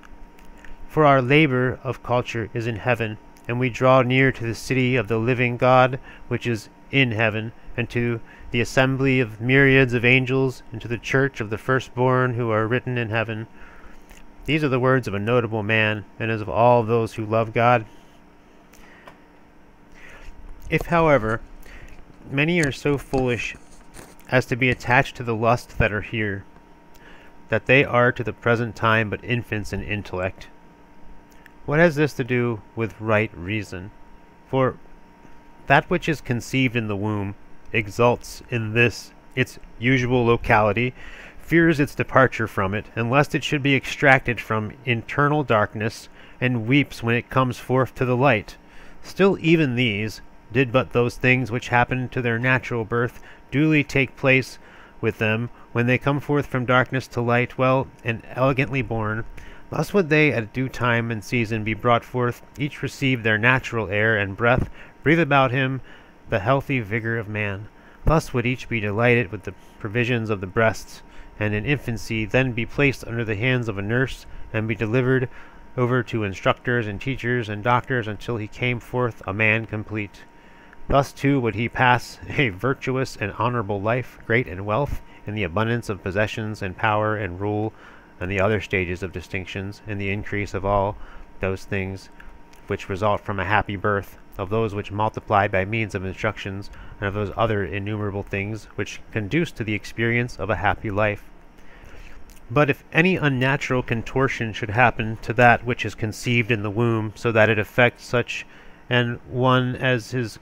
For our labor of culture is in heaven, and we draw near to the city of the living God, which is in heaven, and to the assembly of myriads of angels, and to the church of the firstborn who are written in heaven. These are the words of a notable man, and as of all those who love God. If, however, many are so foolish as to be attached to the lusts that are here, that they are to the present time but infants in intellect. What has this to do with right reason? For that which is conceived in the womb exults in this its usual locality, fears its departure from it, and lest it should be extracted from internal darkness, and weeps when it comes forth to the light. Still even these, did but those things which happen to their natural birth duly take place with them when they come forth from darkness to light, well and elegantly born, thus would they at due time and season be brought forth, each receive their natural air and breath, breathe about him the healthy vigor of man. Thus would each be delighted with the provisions of the breasts, and in infancy then be placed under the hands of a nurse, and be delivered over to instructors and teachers and doctors until he came forth a man complete. Thus too would he pass (laughs) a virtuous and honorable life, great in wealth, in the abundance of possessions and power and rule, and the other stages of distinctions, in the increase of all those things which result from a happy birth, of those which multiply by means of instructions, and of those other innumerable things which conduce to the experience of a happy life. But if any unnatural contortion should happen to that which is conceived in the womb, so that it affects such an one as his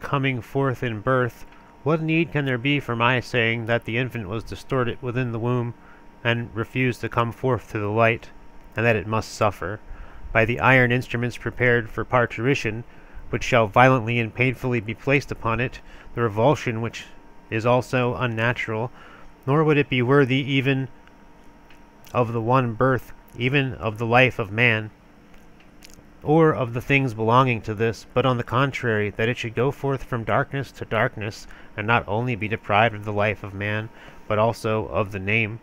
coming forth in birth, what need can there be for my saying that the infant was distorted within the womb, and refused to come forth to the light, and that it must suffer, by the iron instruments prepared for parturition, which shall violently and painfully be placed upon it, the revulsion which is also unnatural, nor would it be worthy even of the one birth, even of the life of man, or of the things belonging to this, but on the contrary, that it should go forth from darkness to darkness, and not only be deprived of the life of man, but also of the name.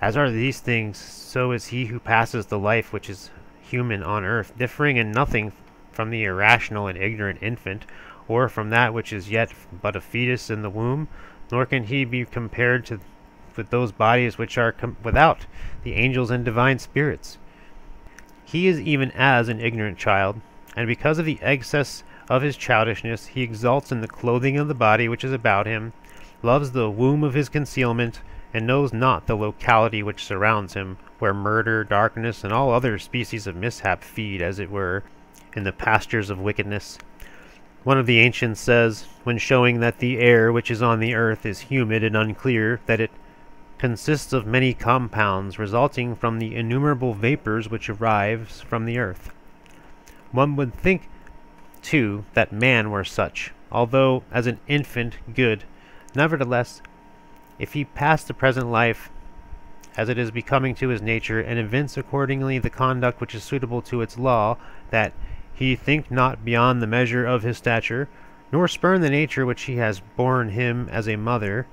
As are these things, so is he who passes the life which is human on earth, differing in nothing from the irrational and ignorant infant, or from that which is yet but a fetus in the womb, nor can he be compared to with those bodies which are without, the angels and divine spirits. He is even as an ignorant child, and because of the excess of his childishness, he exults in the clothing of the body which is about him, loves the womb of his concealment, and knows not the locality which surrounds him, where murder, darkness, and all other species of mishap feed, as it were, in the pastures of wickedness. One of the ancients says, when showing that the air which is on the earth is humid and unclear, that it consists of many compounds resulting from the innumerable vapors which arise from the earth. One would think, too, that man were such, although as an infant good. Nevertheless, if he pass the present life as it is becoming to his nature, and evince accordingly the conduct which is suitable to its law, that he think not beyond the measure of his stature, nor spurn the nature which he has borne him as a mother,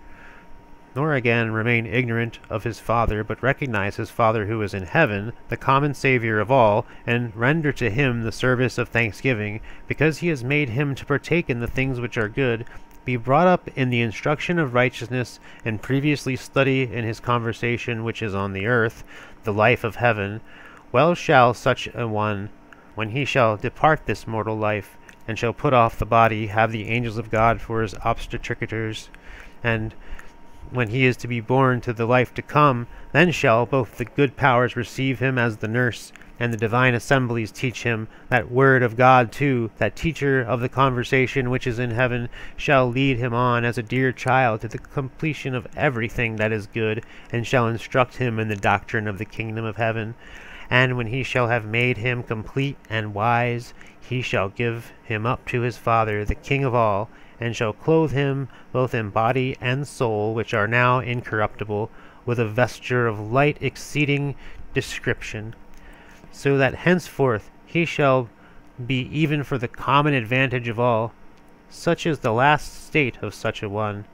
nor again remain ignorant of his Father, but recognize his Father who is in heaven, the common Saviour of all, and render to him the service of thanksgiving, because he has made him to partake in the things which are good, be brought up in the instruction of righteousness, and previously study in his conversation which is on the earth, the life of heaven, well shall such a one, when he shall depart this mortal life, and shall put off the body, have the angels of God for his obstetricators, and when he is to be born to the life to come, then shall both the good powers receive him as the nurse, and the divine assemblies teach him that word of God too, that teacher of the conversation which is in heaven, shall lead him on as a dear child to the completion of everything that is good, and shall instruct him in the doctrine of the kingdom of heaven. And when he shall have made him complete and wise, he shall give him up to his Father, the King of all, and shall clothe him both in body and soul, which are now incorruptible, with a vesture of light exceeding description, so that henceforth he shall be even for the common advantage of all. Such is the last state of such a one.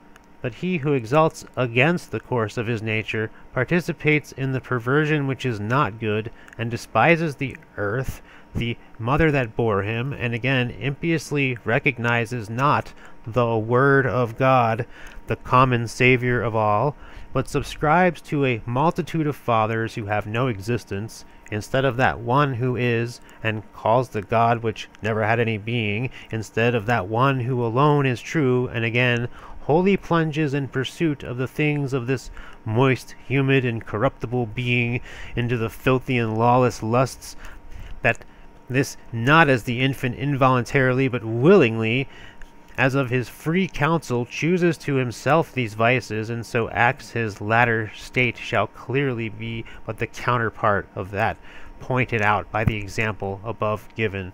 But he who exalts against the course of his nature participates in the perversion which is not good, and despises the earth, the mother that bore him, and again impiously recognizes not the Word of God, the common Saviour of all, but subscribes to a multitude of fathers who have no existence, instead of that one who is, and calls the God which never had any being, instead of that one who alone is true, and again wholly plunges in pursuit of the things of this moist, humid, and corruptible being into the filthy and lawless lusts, that this not as the infant involuntarily, but willingly, as of his free counsel, chooses to himself these vices, and so acts his latter state shall clearly be but the counterpart of that pointed out by the example above given.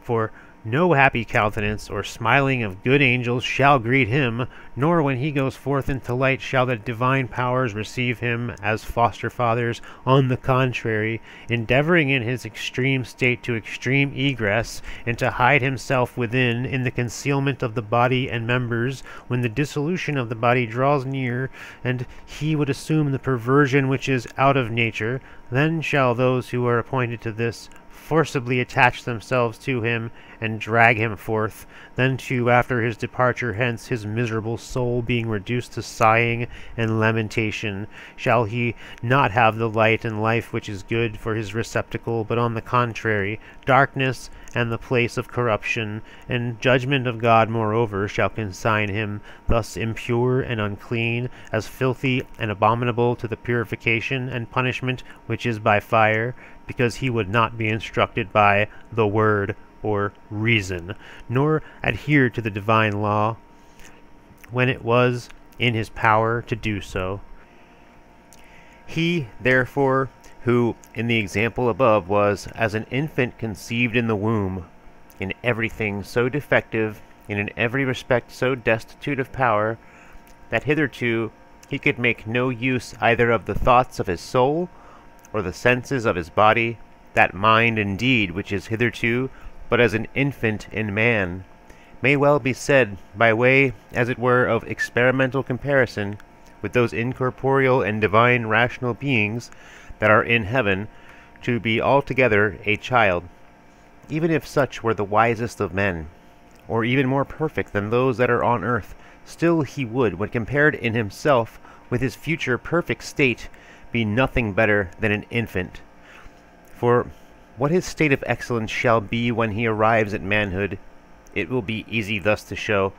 For no happy countenance or smiling of good angels shall greet him, nor when he goes forth into light shall the divine powers receive him as foster fathers. On the contrary, endeavoring in his extreme state to extreme egress, and to hide himself within in the concealment of the body and members, when the dissolution of the body draws near, and he would assume the perversion which is out of nature, then shall those who are appointed to this forcibly attach themselves to him and drag him forth. Then, too, after his departure hence, his miserable soul being reduced to sighing and lamentation, shall he not have the light and life which is good for his receptacle, but on the contrary, darkness and the place of corruption, and judgment of God, moreover, shall consign him, thus impure and unclean, as filthy and abominable to the purification and punishment which is by fire, because he would not be instructed by the word or reason, nor adhere to the divine law when it was in his power to do so. He, therefore, who, in the example above, was as an infant conceived in the womb, in everything so defective, and in every respect so destitute of power, that hitherto he could make no use either of the thoughts of his soul or the senses of his body, that mind indeed which is hitherto but as an infant in man, may well be said, by way, as it were, of experimental comparison with those incorporeal and divine rational beings that are in heaven, to be altogether a child, even if such were the wisest of men, or even more perfect than those that are on earth, still he would, when compared in himself with his future perfect state, be nothing better than an infant. For what his state of excellence shall be when he arrives at manhood, it will be easy thus to show.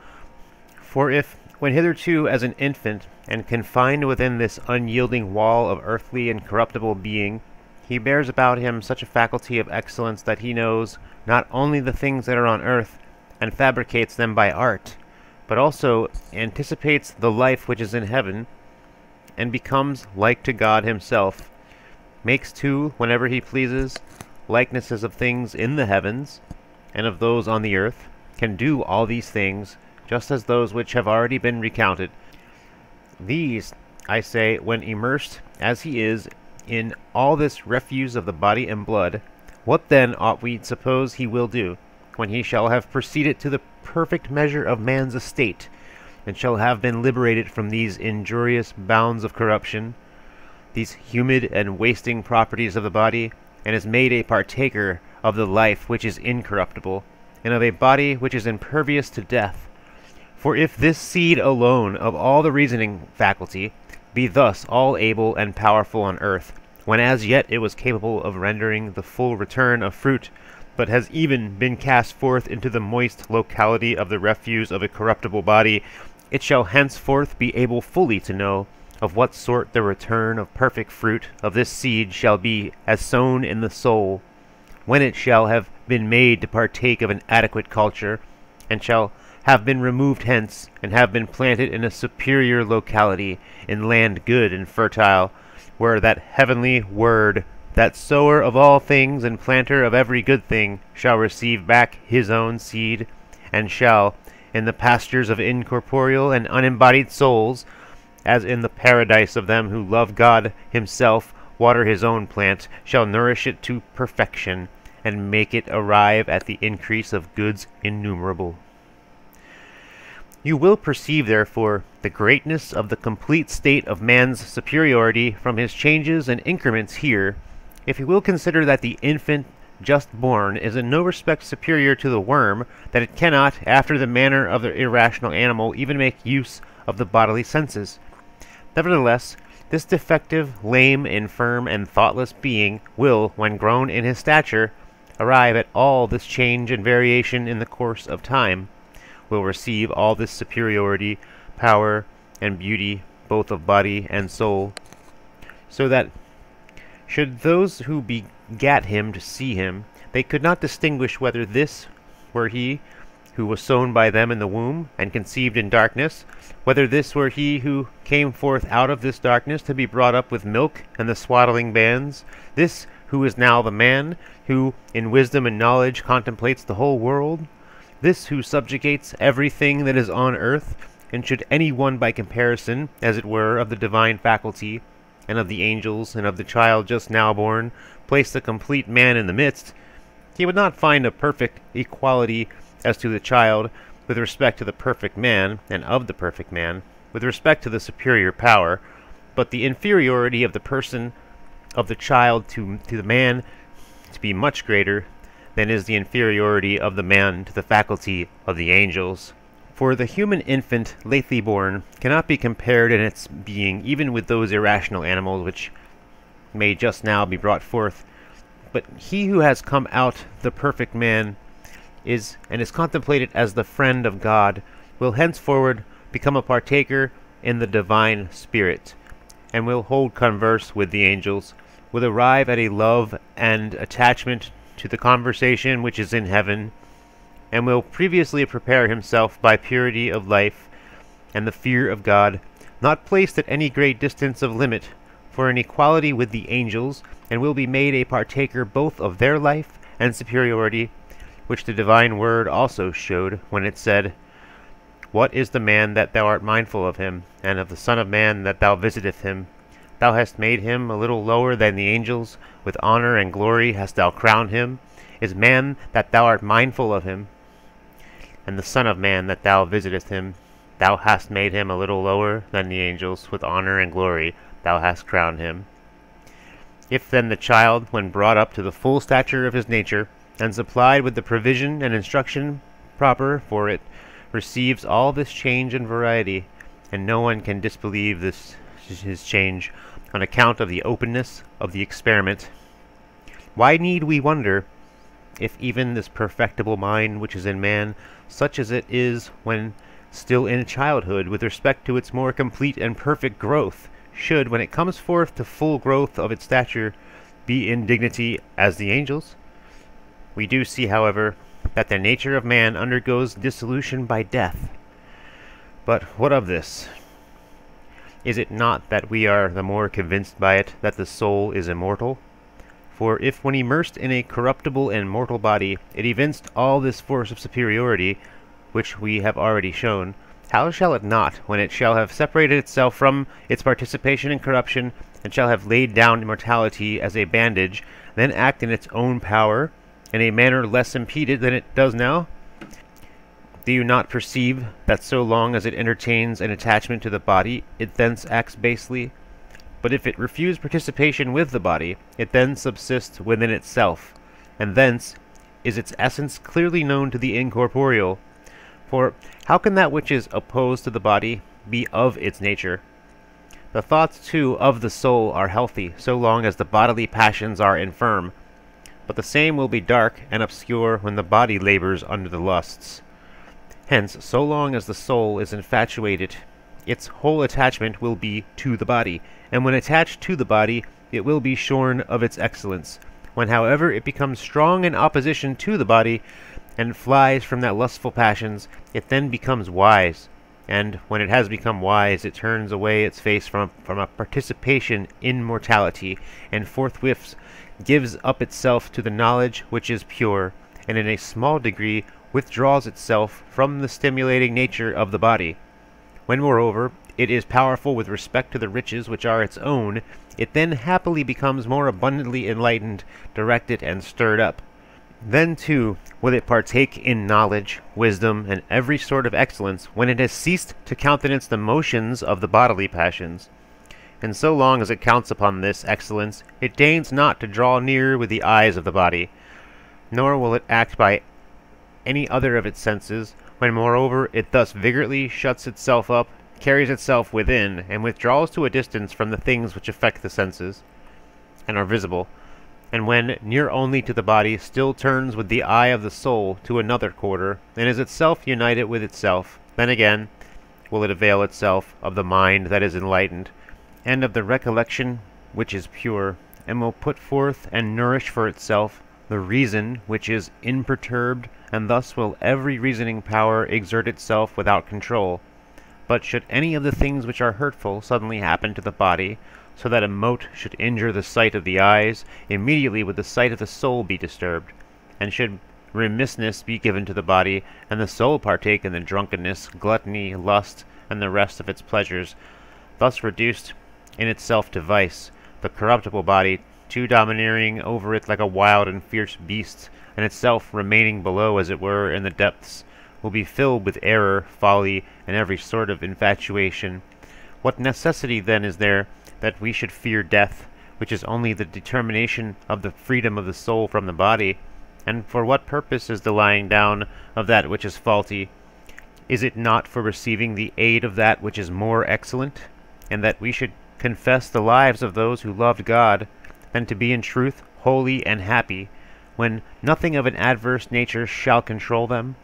For if, when hitherto as an infant, and confined within this unyielding wall of earthly and corruptible being, he bears about him such a faculty of excellence that he knows not only the things that are on earth, and fabricates them by art, but also anticipates the life which is in heaven, and becomes like to God himself, makes too, whenever he pleases, likenesses of things in the heavens and of those on the earth, can do all these things, just as those which have already been recounted. These, I say, when immersed, as he is, in all this refuse of the body and blood, what then ought we suppose he will do, when he shall have proceeded to the perfect measure of man's estate, and shall have been liberated from these injurious bounds of corruption, these humid and wasting properties of the body, and is made a partaker of the life which is incorruptible, and of a body which is impervious to death. For if this seed alone of all the reasoning faculty be thus all able and powerful on earth, when as yet it was capable of rendering the full return of fruit, but has even been cast forth into the moist locality of the refuse of a corruptible body, it shall henceforth be able fully to know of what sort the return of perfect fruit of this seed shall be as sown in the soul, when it shall have been made to partake of an adequate culture, and shall have been removed hence, and have been planted in a superior locality, in land good and fertile, where that heavenly word, that sower of all things and planter of every good thing shall receive back his own seed, and shall, in the pastures of incorporeal and unembodied souls, as in the paradise of them who love God himself, water his own plant, shall nourish it to perfection, and make it arrive at the increase of goods innumerable. You will perceive, therefore, the greatness of the complete state of man's superiority from his changes and increments here, if you will consider that the infant just born is in no respect superior to the worm, that it cannot, after the manner of the irrational animal, even make use of the bodily senses. Nevertheless, this defective, lame, infirm, and thoughtless being will, when grown in his stature, arrive at all this change and variation in the course of time, will receive all this superiority, power, and beauty, both of body and soul, so that should those who begat him to see him, they could not distinguish whether this were he who was sown by them in the womb, and conceived in darkness, whether this were he who came forth out of this darkness to be brought up with milk and the swaddling bands, this who is now the man, who in wisdom and knowledge contemplates the whole world, this who subjugates everything that is on earth, and should any one by comparison, as it were, of the divine faculty, and of the angels, and of the child just now born, place the complete man in the midst, he would not find a perfect equality as to the child with respect to the perfect man, and of the perfect man, with respect to the superior power, but the inferiority of the person of the child to, to the man to be much greater than is the inferiority of the man to the faculty of the angels. For the human infant lately born cannot be compared in its being even with those irrational animals which may just now be brought forth. But he who has come out the perfect man is and is contemplated as the friend of God will henceforward become a partaker in the divine spirit, and will hold converse with the angels, will arrive at a love and attachment to the conversation which is in heaven, and will previously prepare himself by purity of life and the fear of God, not placed at any great distance of limit, for an equality with the angels, and will be made a partaker both of their life and superiority, which the divine word also showed when it said, What is the man that thou art mindful of him, and of the Son of Man that thou visiteth him? Thou hast made him a little lower than the angels, with honor and glory hast thou crowned him. Is man that thou art mindful of him? and the Son of Man that thou visitest him. Thou hast made him a little lower than the angels, with honor and glory thou hast crowned him. If then the child, when brought up to the full stature of his nature, and supplied with the provision and instruction proper for it, receives all this change and variety, and no one can disbelieve this his change on account of the openness of the experiment, why need we wonder if even this perfectible mind which is in man such as it is when still in childhood with respect to its more complete and perfect growth, should, when it comes forth to full growth of its stature, be in dignity as the angels? We do see, however, that the nature of man undergoes dissolution by death. But what of this? Is it not that we are the more convinced by it that the soul is immortal? For if when immersed in a corruptible and mortal body it evinced all this force of superiority, which we have already shown, how shall it not, when it shall have separated itself from its participation in corruption, and shall have laid down immortality as a bandage, then act in its own power, in a manner less impeded than it does now? Do you not perceive that so long as it entertains an attachment to the body, it thence acts basely? But if it refuse participation with the body, it then subsists within itself, and thence is its essence clearly known to the incorporeal. For how can that which is opposed to the body be of its nature? The thoughts, too, of the soul are healthy, so long as the bodily passions are infirm, but the same will be dark and obscure when the body labors under the lusts. Hence, so long as the soul is infatuated, its whole attachment will be to the body, and when attached to the body, it will be shorn of its excellence. When, however, it becomes strong in opposition to the body, and flies from that lustful passions, it then becomes wise, and when it has become wise, it turns away its face from, from a participation in mortality, and forthwith gives up itself to the knowledge which is pure, and in a small degree withdraws itself from the stimulating nature of the body. When, moreover, it is powerful with respect to the riches which are its own, it then happily becomes more abundantly enlightened, directed, and stirred up. Then, too, will it partake in knowledge, wisdom, and every sort of excellence when it has ceased to countenance the motions of the bodily passions. And so long as it counts upon this excellence, it deigns not to draw near with the eyes of the body, nor will it act by any other of its senses, when moreover it thus vigorously shuts itself up, carries itself within, and withdraws to a distance from the things which affect the senses, and are visible, and when near only to the body, still turns with the eye of the soul to another quarter, and is itself united with itself, then again will it avail itself of the mind that is enlightened, and of the recollection which is pure, and will put forth and nourish for itself the reason which is imperturbed, and thus will every reasoning power exert itself without control. But should any of the things which are hurtful suddenly happen to the body, so that a mote should injure the sight of the eyes, immediately would the sight of the soul be disturbed, and should remissness be given to the body, and the soul partake in the drunkenness, gluttony, lust, and the rest of its pleasures, thus reduced in itself to vice, the corruptible body too domineering over it like a wild and fierce beast, and itself remaining below, as it were, in the depths, will be filled with error, folly, and every sort of infatuation. What necessity then is there that we should fear death, which is only the determination of the freedom of the soul from the body? And for what purpose is the lying down of that which is faulty? Is it not for receiving the aid of that which is more excellent? And that we should confess the lives of those who loved God, than to be in truth holy and happy, when nothing of an adverse nature shall control them?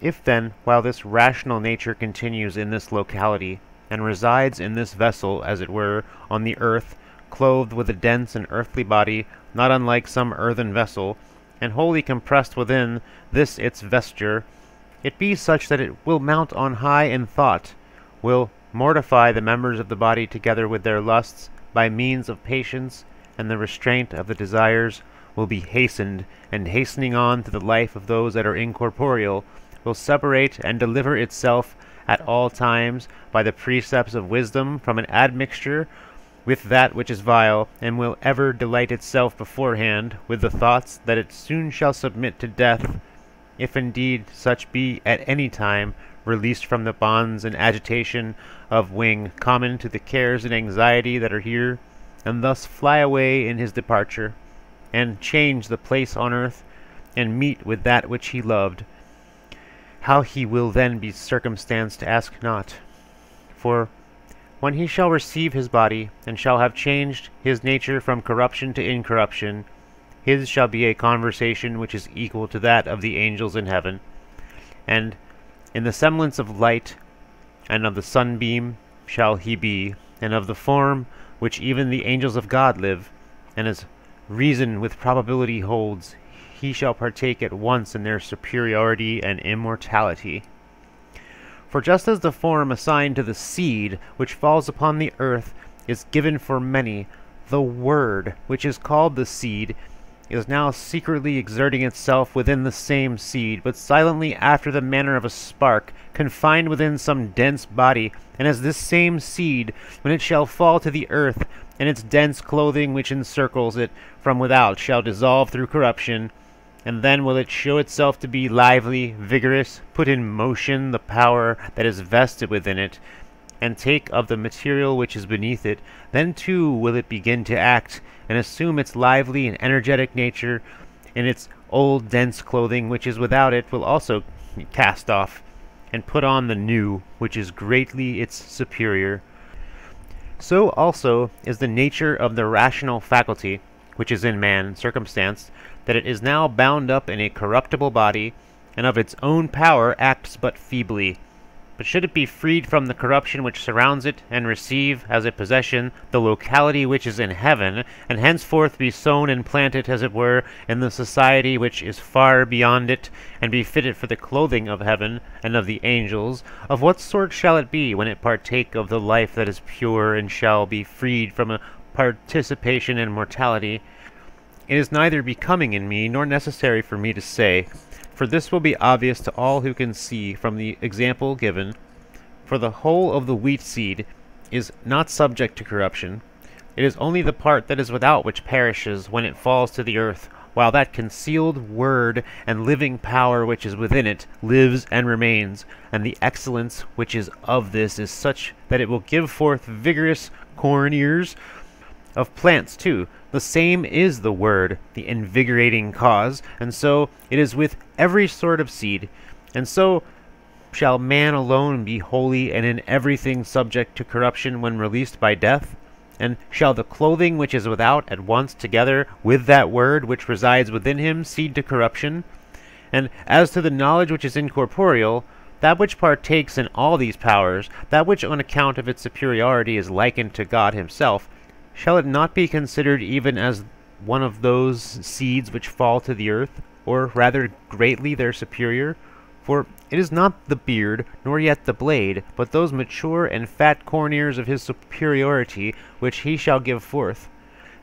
If then, while this rational nature continues in this locality, and resides in this vessel, as it were, on the earth, clothed with a dense and earthly body, not unlike some earthen vessel, and wholly compressed within this its vesture, it be such that it will mount on high in thought, will mortify the members of the body together with their lusts, by means of patience, and the restraint of the desires will be hastened, and hastening on to the life of those that are incorporeal, will separate and deliver itself at all times by the precepts of wisdom from an admixture with that which is vile, and will ever delight itself beforehand with the thoughts that it soon shall submit to death, if indeed such be at any time released from the bonds and agitation of wing common to the cares and anxiety that are here, and thus fly away in his departure, and change the place on earth, and meet with that which he loved, how he will then be circumstanced ask not. For when he shall receive his body, and shall have changed his nature from corruption to incorruption, his shall be a conversation which is equal to that of the angels in heaven, and in the semblance of light and of the sunbeam shall he be, and of the form which even the angels of God live, and as reason with probability holds, he shall partake at once in their superiority and immortality. For just as the form assigned to the seed which falls upon the earth is given for many, the Word, which is called the seed, is now secretly exerting itself within the same seed, but silently after the manner of a spark, confined within some dense body, and as this same seed, when it shall fall to the earth, and its dense clothing which encircles it from without shall dissolve through corruption, and then will it show itself to be lively, vigorous, put in motion the power that is vested within it, and take of the material which is beneath it, then too will it begin to act, and assume its lively and energetic nature, and its old dense clothing which is without it will also cast off, and put on the new, which is greatly its superior. So also is the nature of the rational faculty, which is in man, circumstanced, that it is now bound up in a corruptible body, and of its own power acts but feebly, but should it be freed from the corruption which surrounds it, and receive, as a possession, the locality which is in heaven, and henceforth be sown and planted, as it were, in the society which is far beyond it, and be fitted for the clothing of heaven and of the angels, of what sort shall it be when it partake of the life that is pure, and shall be freed from a participation in mortality? It is neither becoming in me, nor necessary for me to say, for this will be obvious to all who can see from the example given. For the whole of the wheat seed is not subject to corruption. It is only the part that is without which perishes when it falls to the earth, while that concealed word and living power which is within it lives and remains, and the excellence which is of this is such that it will give forth vigorous corn ears of plants too, the same is the word, the invigorating cause, and so it is with every sort of seed. And so shall man alone be holy and in everything subject to corruption when released by death? And shall the clothing which is without at once together with that word which resides within him cede to corruption? And as to the knowledge which is incorporeal, that which partakes in all these powers, that which on account of its superiority is likened to God himself, Shall it not be considered even as one of those seeds which fall to the earth, or rather greatly their superior? For it is not the beard, nor yet the blade, but those mature and fat corn ears of his superiority which he shall give forth.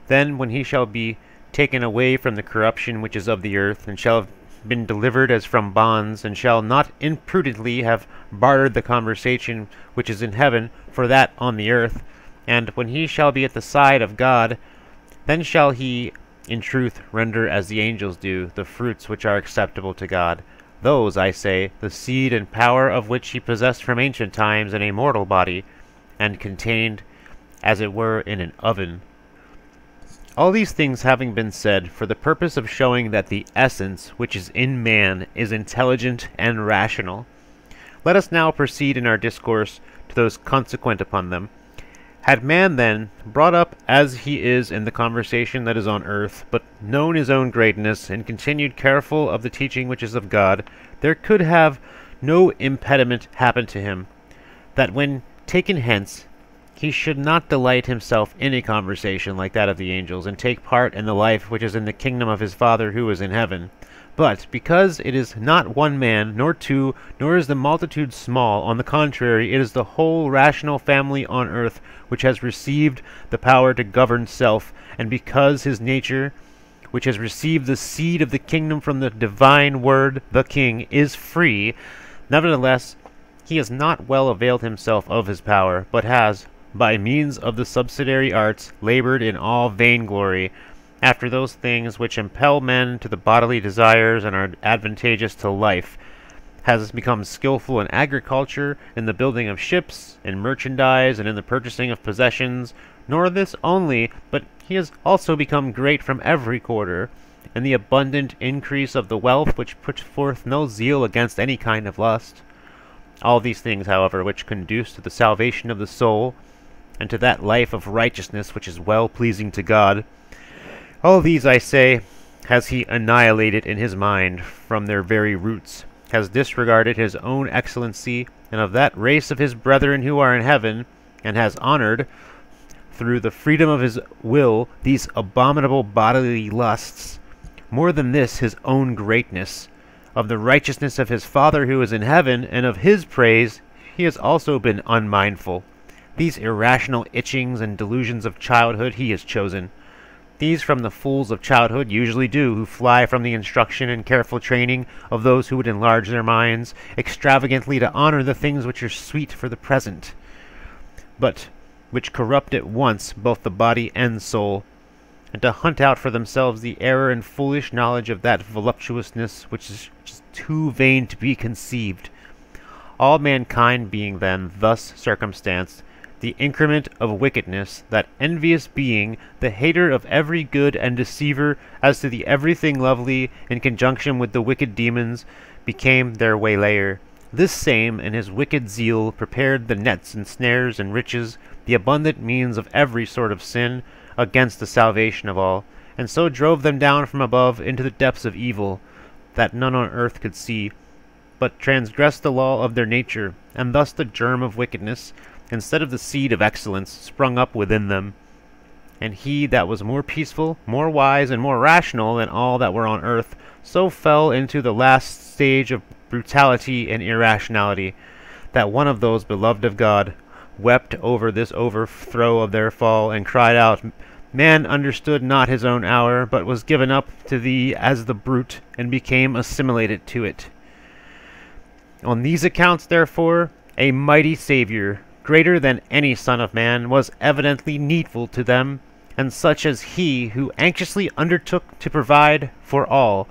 Then, when he shall be taken away from the corruption which is of the earth, and shall have been delivered as from bonds, and shall not imprudently have bartered the conversation which is in heaven for that on the earth, and when he shall be at the side of God, then shall he in truth render as the angels do the fruits which are acceptable to God. Those, I say, the seed and power of which he possessed from ancient times in a mortal body, and contained, as it were, in an oven. All these things having been said, for the purpose of showing that the essence which is in man is intelligent and rational, let us now proceed in our discourse to those consequent upon them had man, then, brought up as he is in the conversation that is on earth, but known his own greatness, and continued careful of the teaching which is of God, there could have no impediment happened to him, that when taken hence, he should not delight himself in a conversation like that of the angels, and take part in the life which is in the kingdom of his Father who is in heaven. But because it is not one man, nor two, nor is the multitude small, on the contrary, it is the whole rational family on earth which has received the power to govern self, and because his nature, which has received the seed of the kingdom from the divine word, the king, is free, nevertheless he has not well availed himself of his power, but has, by means of the subsidiary arts, labored in all vainglory, after those things which impel men to the bodily desires and are advantageous to life, has become skilful in agriculture, in the building of ships, in merchandise, and in the purchasing of possessions, nor this only, but he has also become great from every quarter, in the abundant increase of the wealth which puts forth no zeal against any kind of lust. All these things, however, which conduce to the salvation of the soul, and to that life of righteousness which is well pleasing to God, all these, I say, has he annihilated in his mind from their very roots, has disregarded his own excellency and of that race of his brethren who are in heaven, and has honored, through the freedom of his will, these abominable bodily lusts. More than this, his own greatness, of the righteousness of his Father who is in heaven, and of his praise, he has also been unmindful. These irrational itchings and delusions of childhood he has chosen. These from the fools of childhood usually do, who fly from the instruction and careful training of those who would enlarge their minds, extravagantly to honor the things which are sweet for the present, but which corrupt at once both the body and soul, and to hunt out for themselves the error and foolish knowledge of that voluptuousness which is too vain to be conceived. All mankind being then thus circumstanced, the increment of wickedness, that envious being, the hater of every good and deceiver as to the everything lovely, in conjunction with the wicked demons, became their waylayer. This same, in his wicked zeal, prepared the nets and snares and riches, the abundant means of every sort of sin, against the salvation of all, and so drove them down from above into the depths of evil, that none on earth could see, but transgressed the law of their nature, and thus the germ of wickedness, instead of the seed of excellence, sprung up within them. And he that was more peaceful, more wise, and more rational than all that were on earth, so fell into the last stage of brutality and irrationality, that one of those beloved of God wept over this overthrow of their fall, and cried out, Man understood not his own hour, but was given up to thee as the brute, and became assimilated to it. On these accounts, therefore, a mighty Saviour, greater than any Son of Man, was evidently needful to them, and such as he who anxiously undertook to provide for all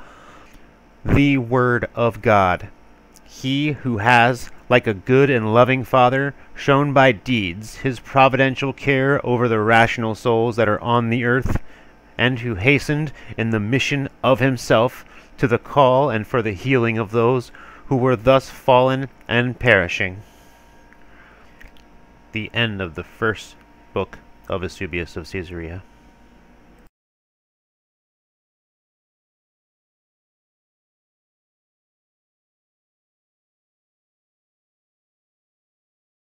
the Word of God. He who has, like a good and loving Father, shown by deeds his providential care over the rational souls that are on the earth, and who hastened in the mission of himself to the call and for the healing of those who were thus fallen and perishing. The end of the first book of Eusebius of Caesarea.